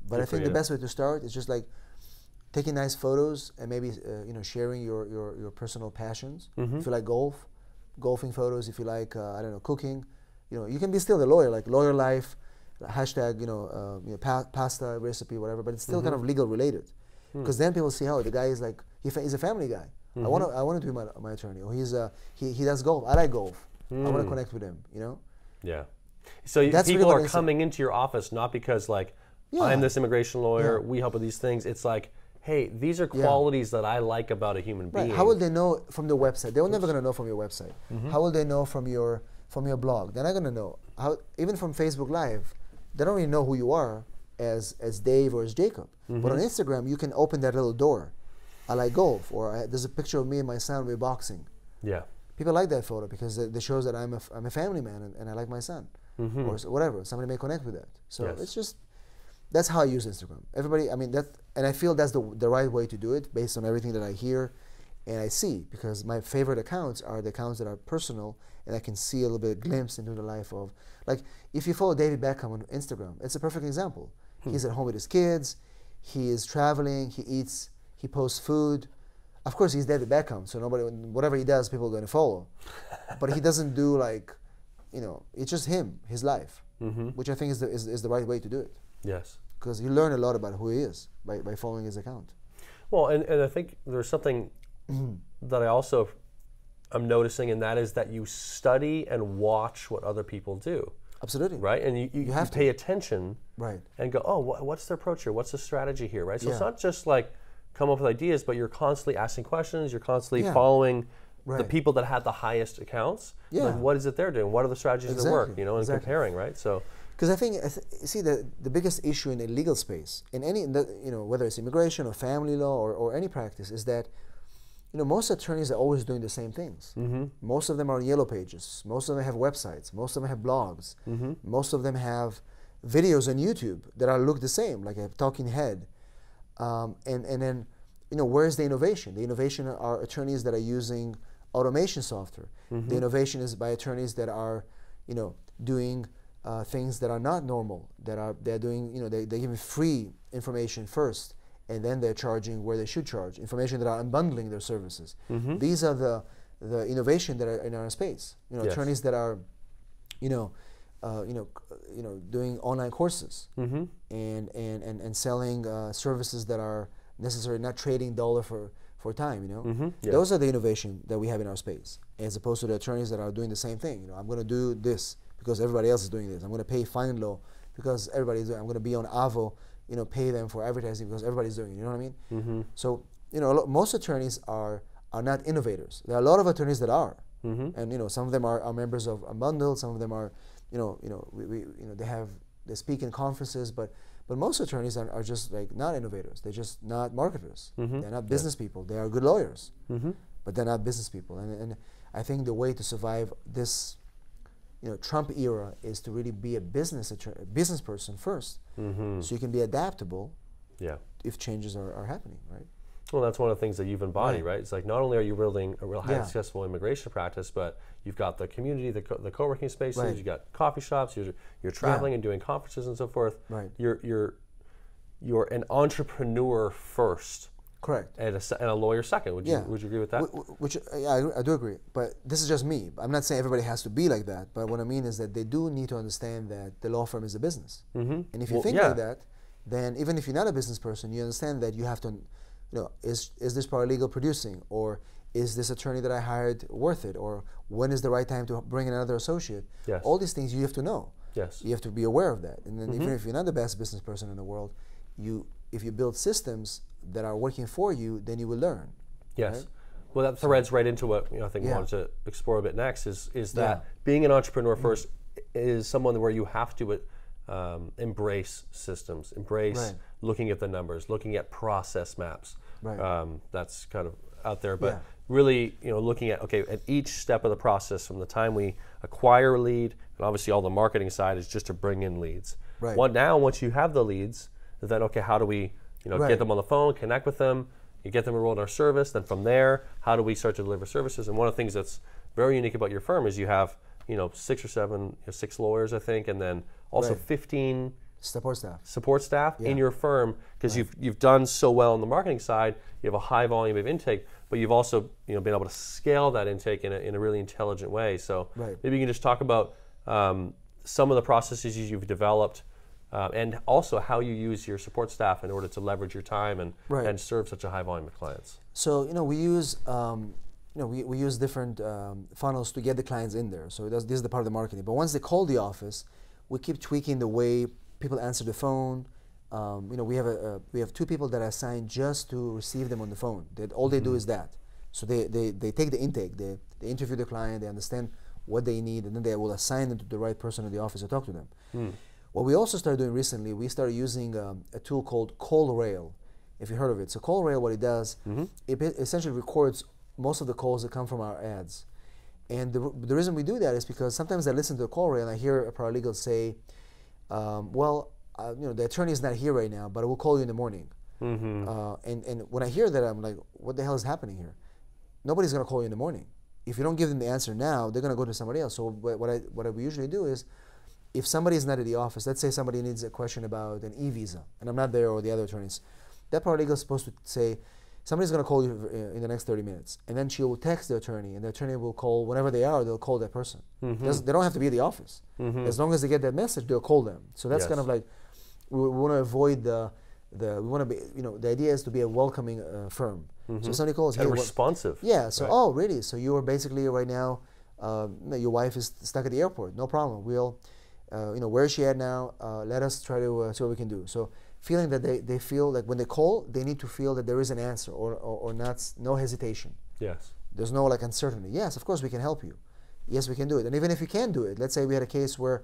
But Good I think the best way to start is just like taking nice photos and maybe uh, you know sharing your, your, your personal passions. Mm-hmm. If you like golf, golfing photos. If you like uh, I don't know cooking, you know you can be still the lawyer like lawyer life, hashtag you know uh, you know pa- pasta recipe whatever. But it's still kind of Mm-hmm. legal related Hmm. because then people see oh the guy is like he fa- he's a family guy. Mm-hmm. I want to I want to be my, my attorney. Or he's uh, he he does golf. I like golf. I want Hmm. to connect with him. You know. Yeah. So That's people what are coming into your office not because like Yeah. I'm this immigration lawyer, Yeah. we help with these things. It's like, hey, these are Yeah. qualities that I like about a human being. Right. How will they know from the website? They're never gonna know from your website. Mm-hmm. How will they know from your from your blog? They're not gonna know. How even from Facebook Live, they don't really know who you are as as Dave or as Jacob. Mm-hmm. But on Instagram, you can open that little door. I like golf, or I, there's a picture of me and my son we're boxing. Yeah. People like that photo because it, it shows that I'm a, f- I'm a family man and, and I like my son, or s- whatever. Somebody may connect with that. So Mm-hmm. Yes. it's just that's how I use Instagram. Everybody, I mean that, and I feel that's the the right way to do it based on everything that I hear and I see because my favorite accounts are the accounts that are personal and I can see a little bit of glimpse into the life of like if you follow David Beckham on Instagram, it's a perfect example. He's at home with his kids. He is traveling. He eats. He posts food. Of course, he's David Beckham, so nobody, whatever he does, people are going to follow. but he doesn't do like, you know, it's just him, his life, Mm-hmm. which I think is the, is, is the right way to do it. Yes. Because you learn a lot about who he is by, by following his account. Well, and, and I think there's something that I also am noticing, and that is that you study and watch what other people do, Absolutely. right? And you, you, you have to. pay attention Right. and go, oh, wha- what's their approach here? What's the strategy here, right? So it's not just like come up with ideas, but you're constantly asking questions. You're constantly Yeah. following the people that had the highest accounts. Yeah. Like, what is it they're doing? What are the strategies that work? Exactly, You know, and exactly. comparing, right? So, Because I think, I th- see, the, the biggest issue in the legal space, in any, in the- you know, whether it's immigration or family law or, or any practice, is that, you know, most attorneys are always doing the same things. Mm-hmm. Most of them are on yellow pages. Most of them have websites. Most of them have blogs. Mm-hmm. Most of them have videos on YouTube that are look the same, like a talking head. Um, and, and then, you know, where's the innovation? The innovation are attorneys that are using automation software. Mm-hmm. The innovation is by attorneys that are, you know, doing uh, things that are not normal. That are they're doing, you know, they they give free information first, and then they're charging where they should charge. Information that are unbundling their services. Mm-hmm. These are the the innovation that are in our space. You know, Yes. attorneys that are, you know, uh, you know, you know, doing online courses mm-hmm. and and and, and selling uh, services that are necessary, not trading dollar for for time. You know, Mhm, yeah. those are the innovation that we have in our space, as opposed to the attorneys that are doing the same thing. You know, I'm going to do this because everybody else is doing this. I'm going to pay FindLaw because everybody's doing. I'm going to be on Avvo. You know, pay them for advertising because everybody's doing it. You know what I mean? Mm-hmm. So you know, most attorneys are are not innovators. There are a lot of attorneys that are, Mm-hmm. and you know, some of them are, are members of a bundle. Some of them are, you know, you know, we, we you know, they have they speak in conferences, but but most attorneys are, are just like not innovators. They're just not marketers. Mhm. They're not business people. They are good lawyers, Mm-hmm. but they're not business people. And and I think the way to survive this, you know, Trump era is to really be a business attor- business person first, Mm-hmm. so you can be adaptable Yeah. if changes are, are happening, right? Well, that's one of the things that you've embodied, Right. right? It's like not only are you building a real high Yeah. successful immigration practice, but you've got the community, the, co- the co-working spaces, Right. you've got coffee shops, you're, you're traveling and doing conferences and so forth. Right. You're, you're, you're an entrepreneur first Correct. and a, and a lawyer second. Would you, Yeah. would you agree with that? Wh- wh- Which, uh, yeah, I, I do agree. But this is just me. I'm not saying everybody has to be like that. But what I mean is that they do need to understand that the law firm is a business. mm-hmm. And if you Well, think yeah. like that, then even if you're not a business person, you understand that you have to, you know, is is this paralegal producing, or is this attorney that I hired worth it, or when is the right time to bring in another associate? Yes. All these things you have to know. Yes. You have to be aware of that. And then Mm-hmm. even if you're not the best business person in the world, you if you build systems that are working for you, then you will learn. Yes. right? Well, that threads right into what you know, I think we Yeah. wanted to explore a bit next is is that Yeah. Mm-hmm. being an entrepreneur 1st is someone where you have to um, embrace systems, embrace Right. looking at the numbers, looking at process maps. Right. Um, that's kind of out there, but Yeah. really, you know, looking at okay, at each step of the process from the time we acquire a lead, and obviously all the marketing side is just to bring in leads. Right. What now? Once you have the leads, then okay, how do we, you know, Right. get them on the phone, connect with them, you get them enrolled in our service. Then from there, how do we start to deliver services? And one of the things that's very unique about your firm is you have, you know, six or seven, you know, six lawyers, I think, and then also Right. 15 Support staff. support staff in your firm because you've you've done so well on the marketing side. You have a high volume of intake, but you've also you know been able to scale that intake in a, in a really intelligent way. So Right. maybe you can just talk about um, some of the processes you've developed. Um, and also how you use your support staff in order to leverage your time and, Right. and serve such a high volume of clients. So you know we use um, you know we, we use different um, funnels to get the clients in there. So that's, this is the part of the marketing. But once they call the office, we keep tweaking the way people answer the phone. Um, you know we have a, a we have two people that are assigned just to receive them on the phone. That all they do is that. So they, they, they take the intake. They, they interview the client. They understand what they need, and then they will assign them to the right person in the office to talk to them. What we also started doing recently, we started using um, a tool called CallRail, if you heard of it. So CallRail, what it does, it essentially records most of the calls that come from our ads. And the, the reason we do that is because sometimes I listen to the CallRail and I hear a paralegal say, um, "Well, uh, you know, the attorney is not here right now, but I will call you in the morning." Mm-hmm. Uh, and and when I hear that, I'm like, "What the hell is happening here?" Nobody's gonna call you in the morning. If you don't give them the answer now, they're gonna go to somebody else. So what what I what I we usually do is, if somebody is not at the office, let's say somebody needs a question about an e-visa, and I'm not there or the other attorneys, that paralegal is supposed to say, somebody's going to call you uh, in the next 30 minutes, and then she will text the attorney, and the attorney will call whenever they are. They'll call that person. Doesn't- They don't have to be at the office. As long as they get that message, they'll call them. So that's kind of like we, we want to avoid the the we want to be you know the idea is to be a welcoming uh, firm. So somebody calls, hey, and what- responsive. yeah. So, right? oh, really? So you are basically right now, uh, your wife is stuck at the airport. No problem. We'll, uh, you know, where is she at now? Uh, let us try to uh, see what we can do. So, feeling that they, they feel like when they call, they need to feel that there is an answer or, or, or not, no hesitation. Yes. There's no like uncertainty. Yes, of course we can help you. Yes, we can do it. And even if you can't do it, let's say we had a case where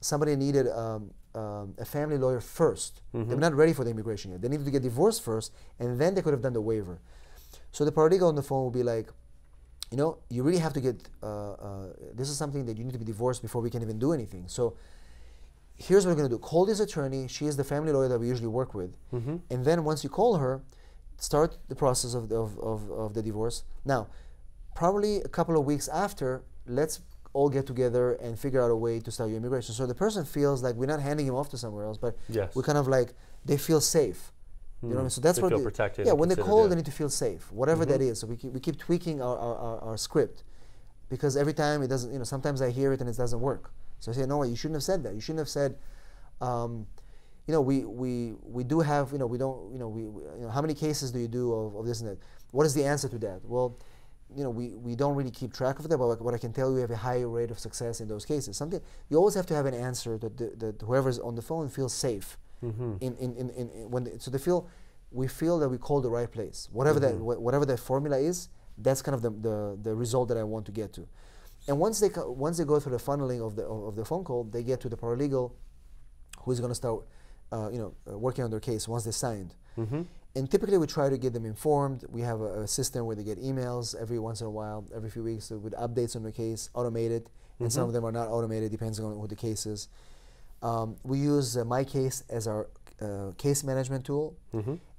somebody needed um, um, a family lawyer 1st they They're not ready for the immigration yet. They needed to get divorced first, and then they could have done the waiver. So the paralegal on the phone would be like, you know, you really have to get. Uh, uh, this is something that you need to be divorced before we can even do anything. So here's what we're going to do call this attorney she is the family lawyer that we usually work with and then once you call her start the process of, the- of, of, of the divorce now probably a couple of weeks after let's all get together and figure out a way to start your immigration so the person feels like we're not handing him off to somewhere else but Yes. we kind of like they feel safe you know what I mean? So that's They what feel the- protected Yeah, when they call, yeah. they need to feel safe, whatever that is. So we keep, we keep tweaking our, our, our, our script because every time it doesn't, you know, sometimes I hear it and it doesn't work. So I say, no, you shouldn't have said that. You shouldn't have said, um, you know, we, we, we do have, you know, we don't, you know, we, we- you know, how many cases do you do of, of this and that? What is the answer to that? Well, you know, we, we don't really keep track of that, but what I can tell you, we have a high rate of success in those cases. Something you always have to have an answer that, the, that whoever's on the phone feels safe. In, in, in, in, in when they, so they feel, we feel that we call the right place. Whatever that wha- whatever that formula is, that's kind of the, the, the result that I want to get to. And once they co- once they go through the funneling of the of, the phone call, they get to the paralegal, who is going to start, uh, you know, uh, working on their case once they signed. And typically, we try to get them informed. We have a, a system where they get emails every once in a while, every few weeks, with updates on their case, automated, and some of them are not automated, depends on what the case is. Um, we use uh, MyCase as our uh, case management tool,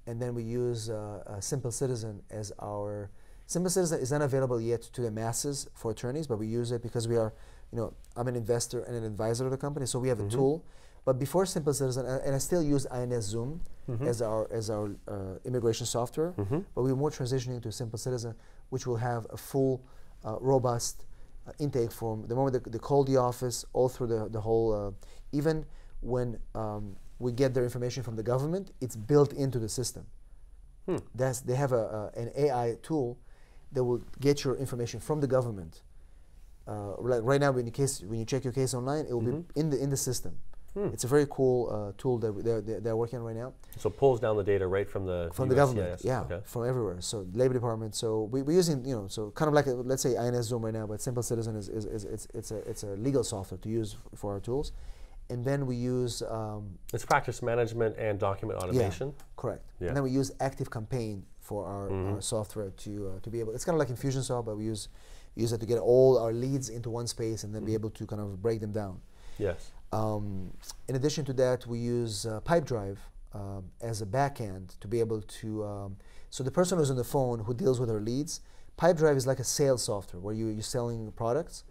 and then we use uh, uh, Simple Citizen as our. Simple Citizen is not available yet to the masses for attorneys, but we use it because we are, you know, I'm an investor and an advisor of the company, so we have a tool. But before Simple Citizen, and I still use INSZoom as our as our uh, immigration software, but we're more transitioning to Simple Citizen, which will have a full, uh, robust intake form. The moment they, they call the office, all through the, the whole, uh, even when um, we get their information from the government, it's built into the system. That's, they have a, an AI tool that will get your information from the government. Uh, like right now, when you, case, when you check your case online, it will be in the, in the system. It's a very cool uh, tool that they're, they're they're working on right now So it pulls down the data right from the from the government, USCIS. yeah, Okay. from everywhere. So Labor Department. So we, we're using, you know, so kind of like a, let's say INSZoom right now, but Simple Citizen is, is, is it's, it's a it's a legal software to use for our tools, and then we use um, It's practice management and document automation. yeah, correct. Yeah. Mm-hmm. And then we use Active Campaign for our, our software to uh, to be able. It's kind of like Infusionsoft, but we use use it to get all our leads into one space and then Mm-hmm. be able to kind of break them down. Yes. Um, in addition to that, we use uh, PipeDrive um, as a backend to be able to. Um, so the person who's on the phone who deals with our leads, PipeDrive is like a sales software where you, you're selling products,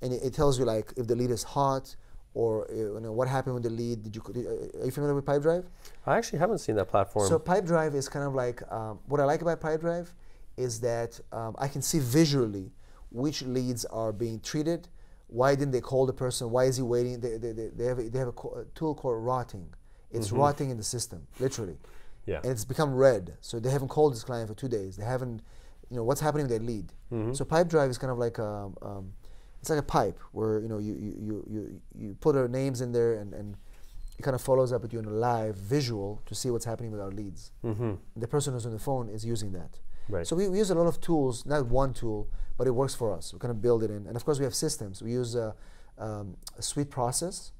and it, it tells you like if the lead is hot or uh, you know what happened with the lead. Did you did, uh, are you familiar with PipeDrive? I actually haven't seen that platform. So PipeDrive is kind of like um, what I like about PipeDrive is that um, I can see visually which leads are being treated. Why didn't they call the person? Why is he waiting? They, they, they, they have, a, they have a, a tool called rotting. It's rotting in the system, literally. Yeah. And it's become red. So they haven't called this client for two days. They haven't, you know, what's happening with their lead. So PipeDrive is kind of like um, um, it's like a pipe where you know you you, you, you, you put our names in there and, and it kind of follows up with you in a live visual to see what's happening with our leads. Mm-hmm. The person who's on the phone is using that. Right. So we, we use a lot of tools, not one tool, but it works for us. We kind of build it in, and of course we have systems. We use uh, um, a Sweet Process.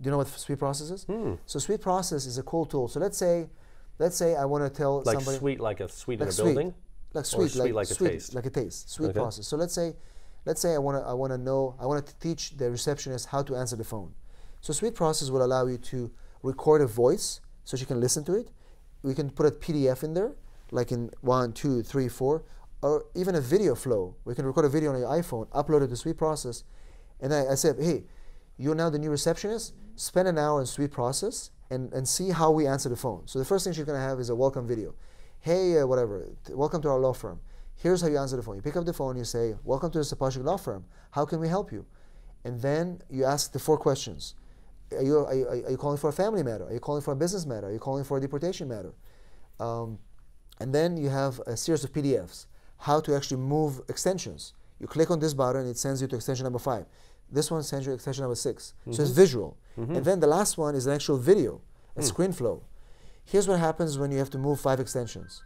Do you know what Sweet Process is? Hmm. So Sweet Process is a cool tool. So let's say, let's say I want to tell like somebody suite, like a sweet like in a sweet, building. like Or sweet, sweet like a sweet, taste? like a taste, sweet Okay. process. So let's say, let's say I want to, I want to know, I want to teach the receptionist how to answer the phone. So sweet process will allow you to record a voice, so she can listen to it. We can put a PDF in there, like in one, two, three, four, or even a video flow. We can record a video on your iPhone, upload it to Sweet Process, and I, I said, hey, you're now the new receptionist. Spend an hour in Sweet Process and, and see how we answer the phone. So the first thing she's going to have is a welcome video. Hey, uh, whatever, welcome to our law firm. Here's how you answer the phone. You pick up the phone, you say, welcome to the Sapochnick Law Firm. How can we help you? And then you ask the four questions. Are you, are, you, are you calling for a family matter? Are you calling for a business matter? Are you calling for a deportation matter? Um, and then you have a series of PDFs. How to actually move extensions. You click on this button, it sends you to extension number five. This one sends you extension number 6 mm-hmm. So it's mm-hmm. visual. Mm-hmm. And then the last one is an actual video, a mm. screen flow. Here's what happens when you have to move five extensions.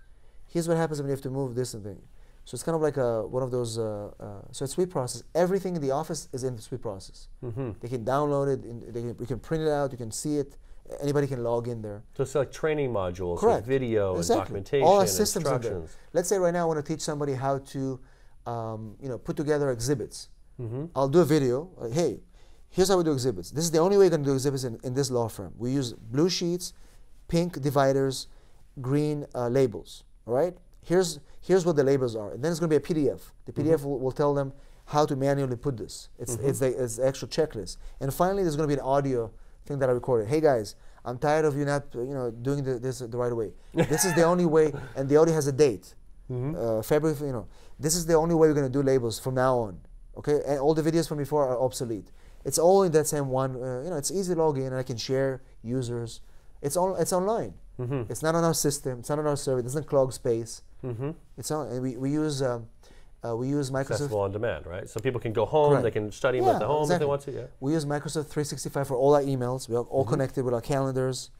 Here's what happens when you have to move this and thing. So it's kind of like a, one of those. Uh, uh, so it's Sweet Process. Everything in the office is in the Sweet Process. Mm-hmm. They can download it. In, they can, you can print it out. You can see it. Anybody can log in there. So it's like training modules, Correct. video, exactly. and documentation, all our systems in there. Let's say right now I want to teach somebody how to, um, you know, put together exhibits. Mm-hmm. I'll do a video. Like, hey, here's how we do exhibits. This is the only way you're going to do exhibits in, in this law firm. We use blue sheets, pink dividers, green uh, labels. All right. Here's here's what the labels are, and then it's going to be a PDF. The PDF mm-hmm. will, will, tell them how to manually put this. It's mm-hmm. it's, the, it's the actual checklist. And finally, there's going to be an audio thing that I recorded. Hey guys, I'm tired of you not you know doing the, this the right way. this is the only way, and the audio has a date. Mm-hmm. Uh, February, you know, this is the only way we're going to do labels from now on. Okay, and all the videos from before are obsolete. It's all in that same one. Uh, you know, it's easy to log in, and I can share users. It's all it's online. Mm-hmm. It's not on our system. It's not on our server. It doesn't clog space. Mm-hmm. It's on. And we, we use um, uh, we use Microsoft. Accessible on demand, right? So people can go home. Correct. They can study yeah, at the home exactly. if they want to. Yeah. We use Microsoft 365 for all our emails. We are all mm-hmm. connected with our calendars.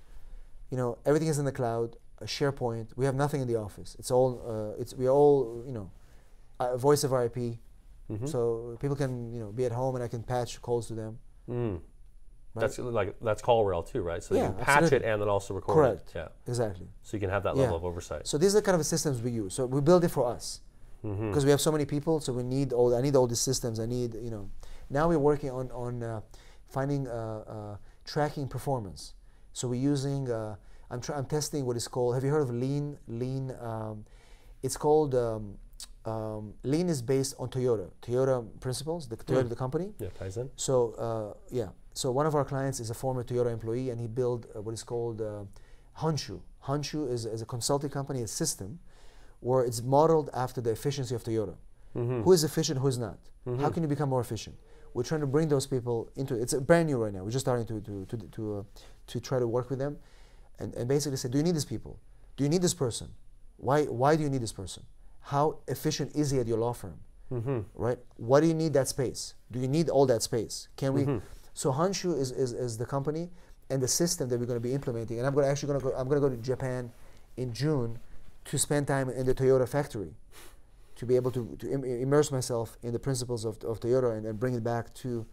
You know, everything is in the cloud. A SharePoint. We have nothing in the office. It's all. Uh, it's we are all. You know, voice of IP. Mm-hmm. So people can you know be at home and I can patch calls to them. Mm. Right? That's like that's CallRail too, right? So yeah, you can patch absolutely. it and then also record Correct. it. Yeah, exactly. So you can have that level yeah. of oversight. So these are the kind of systems we use. So we build it for us because mm-hmm. we have so many people. So we need all. I need all these systems. I need you know. Now we're working on on uh, finding uh, uh, tracking performance. So we're using. Uh, I'm I'm testing what is called. Have you heard of Lean? Lean. Um, it's called. Um, um, lean is based on Toyota, Toyota principles, the Toyota, mm. the company. Yeah, Kaizen. So uh, yeah, so one of our clients is a former Toyota employee, and he built uh, what is called Honshu. Honshu is, is, a consulting company, a system, where it's modeled after the efficiency of Toyota. Mm-hmm. Who is efficient, who is not? Mm-hmm. How can you become more efficient? We're trying to bring those people into it. It's brand new right now. We're just starting to to to to, uh, to try to work with them, and, and basically say, do you need these people? Do you need this person? Why why do you need this person? How efficient is he at your law firm? Mm-hmm. Right? What do you need that space? Do you need all that space? Can we? Mm-hmm. So Hanshu is, is, is the company and the system that we're going to be implementing. And I'm going to actually going to go. I'm going to go to Japan in June to spend time in the Toyota factory to be able to, to Im- immerse myself in the principles of, of Toyota and, and bring it back to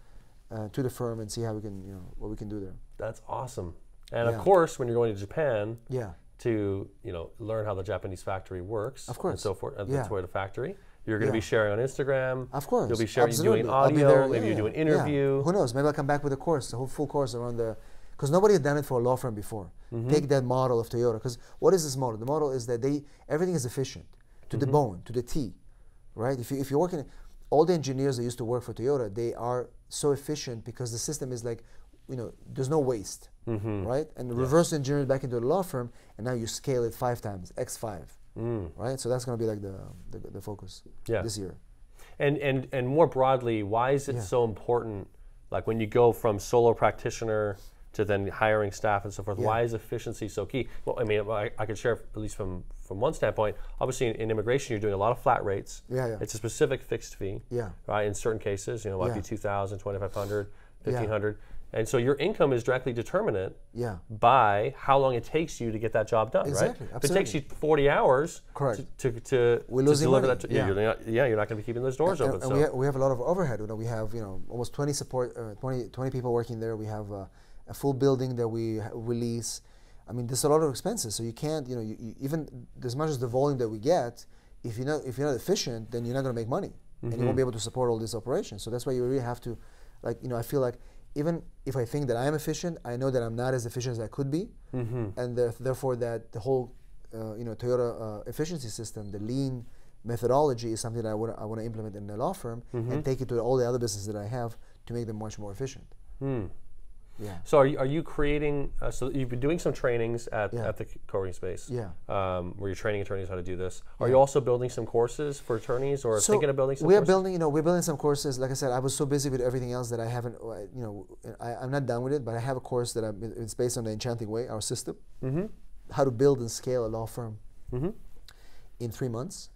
uh, to the firm and see how we can you know what we can do there. That's awesome. And yeah. of course, when you're going to Japan, yeah, to you know learn how the Japanese factory works, of course, and so forth, at yeah. the Toyota factory. You're going to yeah. be sharing on Instagram. Of course. You'll be sharing, Absolutely. doing audio. There, maybe you do an interview. Who knows? Maybe I'll come back with a course, a whole full course around the, because nobody had done it for a law firm before. Mm-hmm. Take that model of Toyota. Because what is this model? The model is that they everything is efficient to mm-hmm. the bone, to the T, right? If you if you're working, all the engineers that used to work for Toyota, they are so efficient because the system is like, you know, there's no waste, mm-hmm. right? And yeah. reverse engineer back into the law firm, and now you scale it five times, x five. Mm. Right, so that's going to be like the, the, the focus yeah. this year. And and and more broadly, why is it yeah. so important? Like when you go from solo practitioner to then hiring staff and so forth, yeah. why is efficiency so key? Well, I mean, I, I could share at least from from one standpoint. Obviously, in, in, immigration, you're doing a lot of flat rates. Yeah, yeah. It's a specific fixed fee. Yeah. Right. In certain cases, you know, it might yeah. be 2,000, 2,500, 1,500. And so your income is directly determinant yeah. by how long it takes you to get that job done, exactly, right? Absolutely. If it takes you 40 hours Correct. to, to, to, We're to deliver money. that, yeah, yeah. You're not, yeah, you're not going to be keeping those doors and, open. And, so. we, ha- we have a lot of overhead. You know, we have you know almost 20 support, uh, 20, 20 people working there. We have uh, a full building that we release. I mean, there's a lot of expenses, so you can't, you know, you, you, even as much as the volume that we get, if you're not if you're not efficient, then you're not going to make money, mm-hmm. and you won't mm-hmm. be able to support all these operations. So that's why you really have to, like, you know, I feel like even if I think that I am efficient, I know that I'm not as efficient as I could be, mm-hmm. and the, therefore that the whole, uh, you know, Toyota uh, efficiency system, the lean methodology, is something that I want I want to implement in the law firm mm-hmm. and take it to all the other businesses that I have to make them much more efficient. Yeah. So are you, are you creating? Uh, so you've been doing some trainings at, Yeah. at the co-working space. Yeah. Um, where you're training attorneys how to do this. Are you also building some courses for attorneys, or So thinking of building some? we are courses? building, you know, we're building some courses. Like I said, I was so busy with everything else that I haven't, uh, you know, I, I'm not done with it. But I have a course that I'm, it's based on the Enchanting Way, our system, Mm-hmm. how to build and scale a law firm in three months.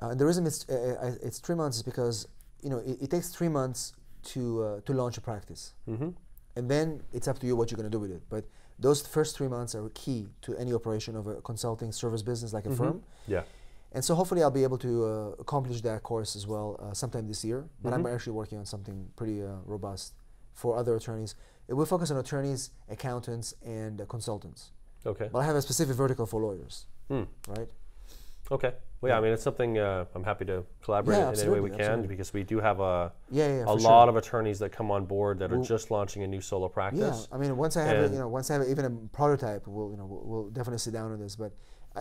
Uh, and the reason it's uh, uh, it's three months is because you know it, it takes three months to uh, to launch a practice, Mm-hmm. And then it's up to you what you're going to do with it. But those first three months are key to any operation of a consulting service business like a firm. Yeah. And so hopefully I'll be able to uh, accomplish that course as well uh, sometime this year. But Mm-hmm. I'm actually working on something pretty uh, robust for other attorneys. It will focus on attorneys, accountants, and uh, consultants. Okay. But I have a specific vertical for lawyers, Hmm. right? Okay. Well, yeah. I mean, it's something uh, I'm happy to collaborate Yeah, in any way we can absolutely. because we do have a Yeah, yeah, a lot sure. of attorneys that come on board that are Well- just launching a new solo practice. Yeah. I mean, once I have, a, you know, once I have even a prototype, we'll, you know, we'll, we'll definitely sit down on this. But,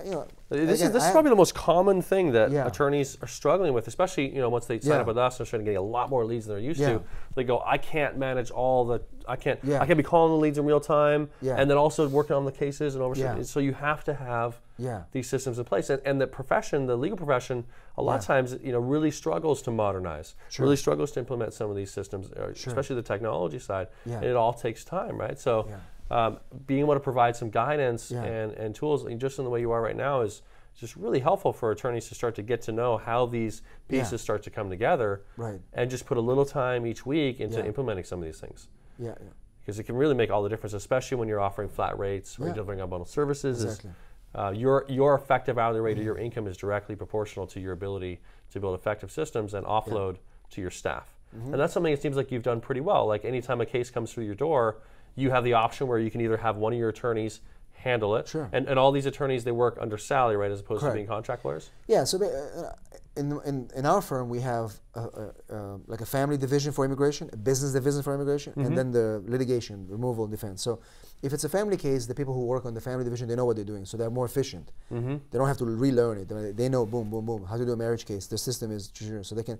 you know, This again, is this I is probably the most common thing that Yeah. attorneys are struggling with, especially you know once they sign Yeah. up with us and starting getting a lot more leads than they're used Yeah. to. They go, I can't manage all the, I can't, Yeah. I can't be calling the leads in real time, Yeah. and then also working on the cases and overseeing. So you have to have Yeah. these systems in place, and, and the profession, the legal profession, a lot of times you know really struggles to modernize, Sure. really struggles to implement some of these systems, uh, especially the technology side, Yeah. and it all takes time, right? So. Um, being able to provide some guidance Yeah. and, and tools like, just in the way you are right now is just really helpful for attorneys to start to get to know how these pieces Yeah. start to come together Right. and just put a little time each week into Yeah. implementing some of these things yeah, yeah. because it can really make all the difference especially when you're offering flat rates or delivering unbundled services is, Exactly. uh, your, your effective hourly rate or your income is directly proportional to your ability to build effective systems and offload to your staff Mm-hmm. and that's something it seems like you've done pretty well like anytime a case comes through your door you have the option where you can either have one of your attorneys handle it Sure. and, and all these attorneys they work under salary right as opposed Correct. to being contract lawyers Yeah, so uh, in, in, in our firm, we have a, a, uh, like a family division for immigration, a business division for immigration, Mm-hmm. and then the litigation, removal, and defense. So if it's a family case, the people who work on the family division, they know what they're doing, so they're more efficient. Mm-hmm. They don't have to relearn it. They- know, boom, boom, boom, how to do a marriage case. The system is, so they can,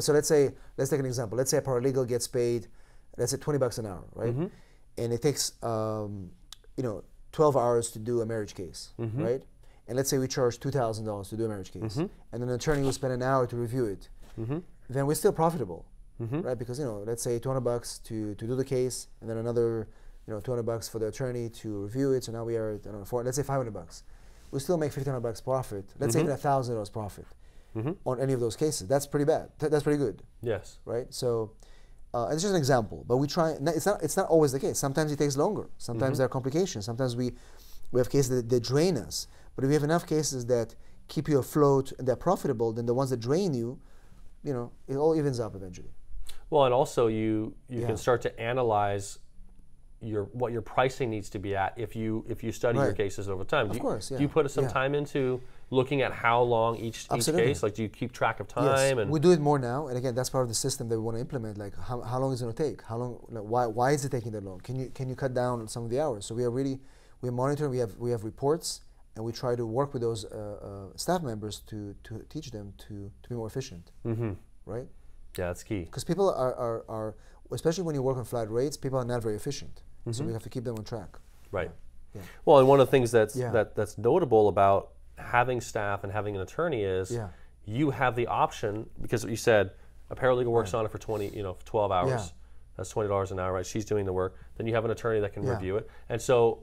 so let's say, let's take an example. Let's say a paralegal gets paid, let's say 20 bucks an hour, right? Mm-hmm. And it takes, um, you know, 12 hours to do a marriage case, Mm-hmm. right? And let's say we charge $2,000 to do a marriage case, and an attorney will spend an hour to review it, Mm-hmm. then we're still profitable, right? Because, you know, let's say 200 bucks to, to do the case, and then another, you know, 200 bucks for the attorney to review it. So now we are, at, I don't know, four, let's say 500 bucks. We still make 1500 bucks profit. Let's say even $1,000 profit on any of those cases. That's pretty bad. Th- That's pretty good yes right? So uh, it's just an example, but we try. It's not. It's not always the case. Sometimes it takes longer. Sometimes there are complications. Sometimes we we have cases that, that drain us. But if we have enough cases that keep you afloat and they're profitable, then the ones that drain you, you know, it all evens up eventually. well and also you you Yeah. can start to analyze your what your pricing needs to be at if you if you study your cases over time. do you, course, do you put some yeah. time into looking at how long each, each case like do you keep track of Yes, time and we do it more now, and again, that's part of the system that we want to implement. Like, how, how long is it going to take? How long? Like, why why is it taking that long? Can you can you cut down some of the hours? So we are really we are monitoring. We have we have reports, and we try to work with those uh, uh, staff members to to teach them to to be more efficient. Mhm. Right? yeah that's key Because people are, are are especially when you work on flat rates, people are not very efficient. So we have to keep them on track. right Yeah. well and one of the things that's Yeah. that that's notable about having staff and having an attorney is Yeah. you have the option because you said a paralegal works on it for 20 you know 12 hours Yeah. that's $20 an hour right she's doing the work then you have an attorney that can Yeah. review it and so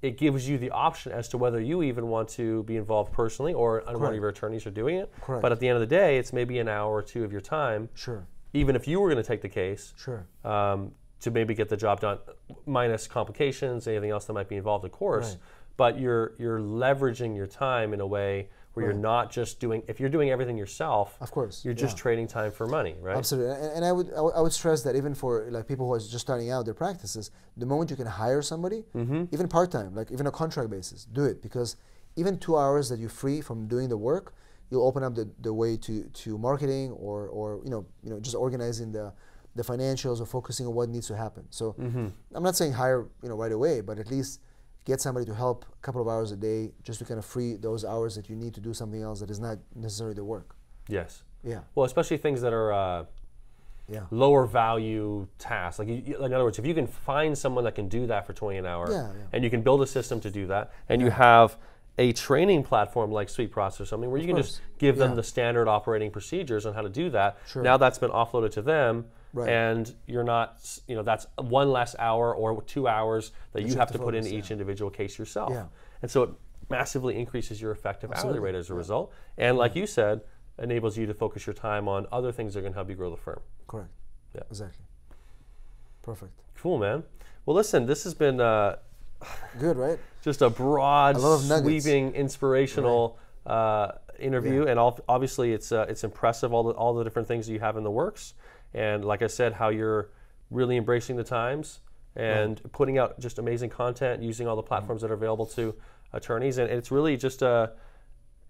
it gives you the option as to whether you even want to be involved personally or one of your attorneys are doing it Correct. but at the end of the day it's maybe an hour or two of your time Sure. even if you were going to take the case Sure. um, to maybe get the job done, minus complications, anything else that might be involved, of course. Right. But you're you're leveraging your time in a way where you're not just doing. If you're doing everything yourself, Of course, you're just yeah. trading time for money, right? Absolutely, and, and I would I would- I would stress that even for like people who are just starting out their practices, the moment you can hire somebody, Mm-hmm. even part time, like even a contract basis, do it because even two hours that you're free from doing the work, you'll open up the, the way to, to marketing or, or you know you know just organizing the the financials or focusing on what needs to happen. So Mm-hmm. I'm not saying hire you know right away, but at least get somebody to help a couple of hours a day just to kind of free those hours that you need to do something else that is not necessarily the work. Yes. Yeah. Well, especially things that are uh, Yeah. lower value tasks. Like, you, in other words, if you can find someone that can do that for 20 an hour, Yeah, yeah. and you can build a system to do that, and you have a training platform like SweetProcess or something where you can just give them the standard operating procedures on how to do that. Sure. Now that's been offloaded to them, Right. and you're not, you know, that's one less hour or two hours that you you have have to put into focus, each individual case yourself. Yeah. And so it massively increases your effective hourly rate as a result. And like you said, enables you to focus your time on other things that are going to help you grow the firm. Correct. Yeah. Exactly. Perfect. Cool, man. Well, listen, this has been uh, Good, right? just a broad, A lot of nuggets. sweeping, inspirational uh, interview, and all, obviously it's uh, it's impressive all the all the different things that you have in the works, and like I said, how you're really embracing the times and putting out just amazing content using all the platforms that are available to attorneys, and it's really just a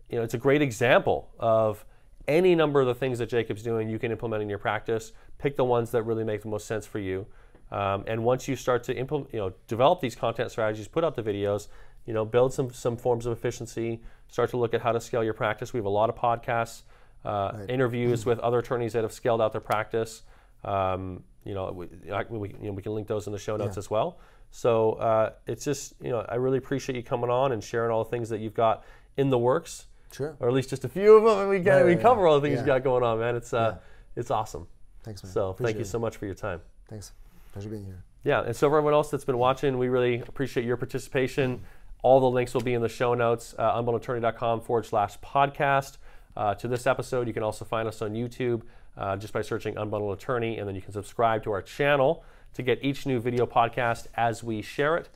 you know it's a great example of any number of the things that Jacob's doing you can implement in your practice. Pick the ones that really make the most sense for you. Um, and once you start to implement, you know, develop these content strategies, put out the videos, you know, build some some forms of efficiency. Start to look at how to scale your practice. We have a lot of podcasts, uh, interviews with other attorneys that have scaled out their practice. Um, you know, we, we, you know, we can link those in the show notes Yeah. as well. So uh, it's just, you know, I really appreciate you coming on and sharing all the things that you've got in the works Sure. or at least just a few of them, and we get Right, we right, cover right. all the things Yeah. you got going on, man. It's uh, it's awesome. Thanks, man. So thank you so much for your time. Thanks. Pleasure being here. Yeah, and so for everyone else that's been watching, we really appreciate your participation. All the links will be in the show notes, uh, unbundledattorney.com forward slash podcast. Uh, to this episode, you can also find us on YouTube uh, just by searching Unbundled Attorney, and then you can subscribe to our channel to get each new video podcast as we share it.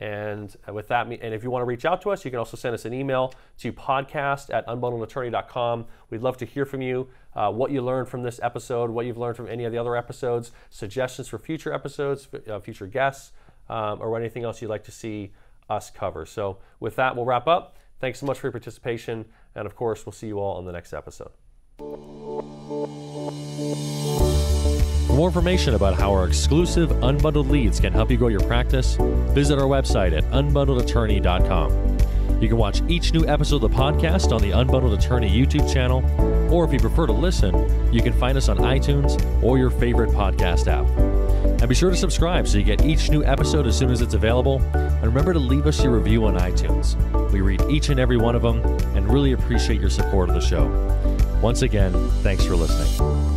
And uh, with that, and if you want to reach out to us, you can also send us an email to podcast at unbundledattorney.com. We'd love to hear from you, uh, what you learned from this episode, what you've learned from any of the other episodes, suggestions for future episodes, uh, future guests, um, or anything else you'd like to see us cover. So with that, we'll wrap up. Thanks so much for your participation. And of course, we'll see you all on the next episode. For more information about how our exclusive unbundled leads can help you grow your practice, visit our website at unbundledattorney.com. You can watch each new episode of the podcast on the Unbundled Attorney YouTube channel, or if you prefer to listen, you can find us on iTunes or your favorite podcast app. And be sure to subscribe so you get each new episode as soon as it's available. And remember to leave us your review on iTunes. We read each and every one of them and really appreciate your support of the show. Once again, thanks for listening.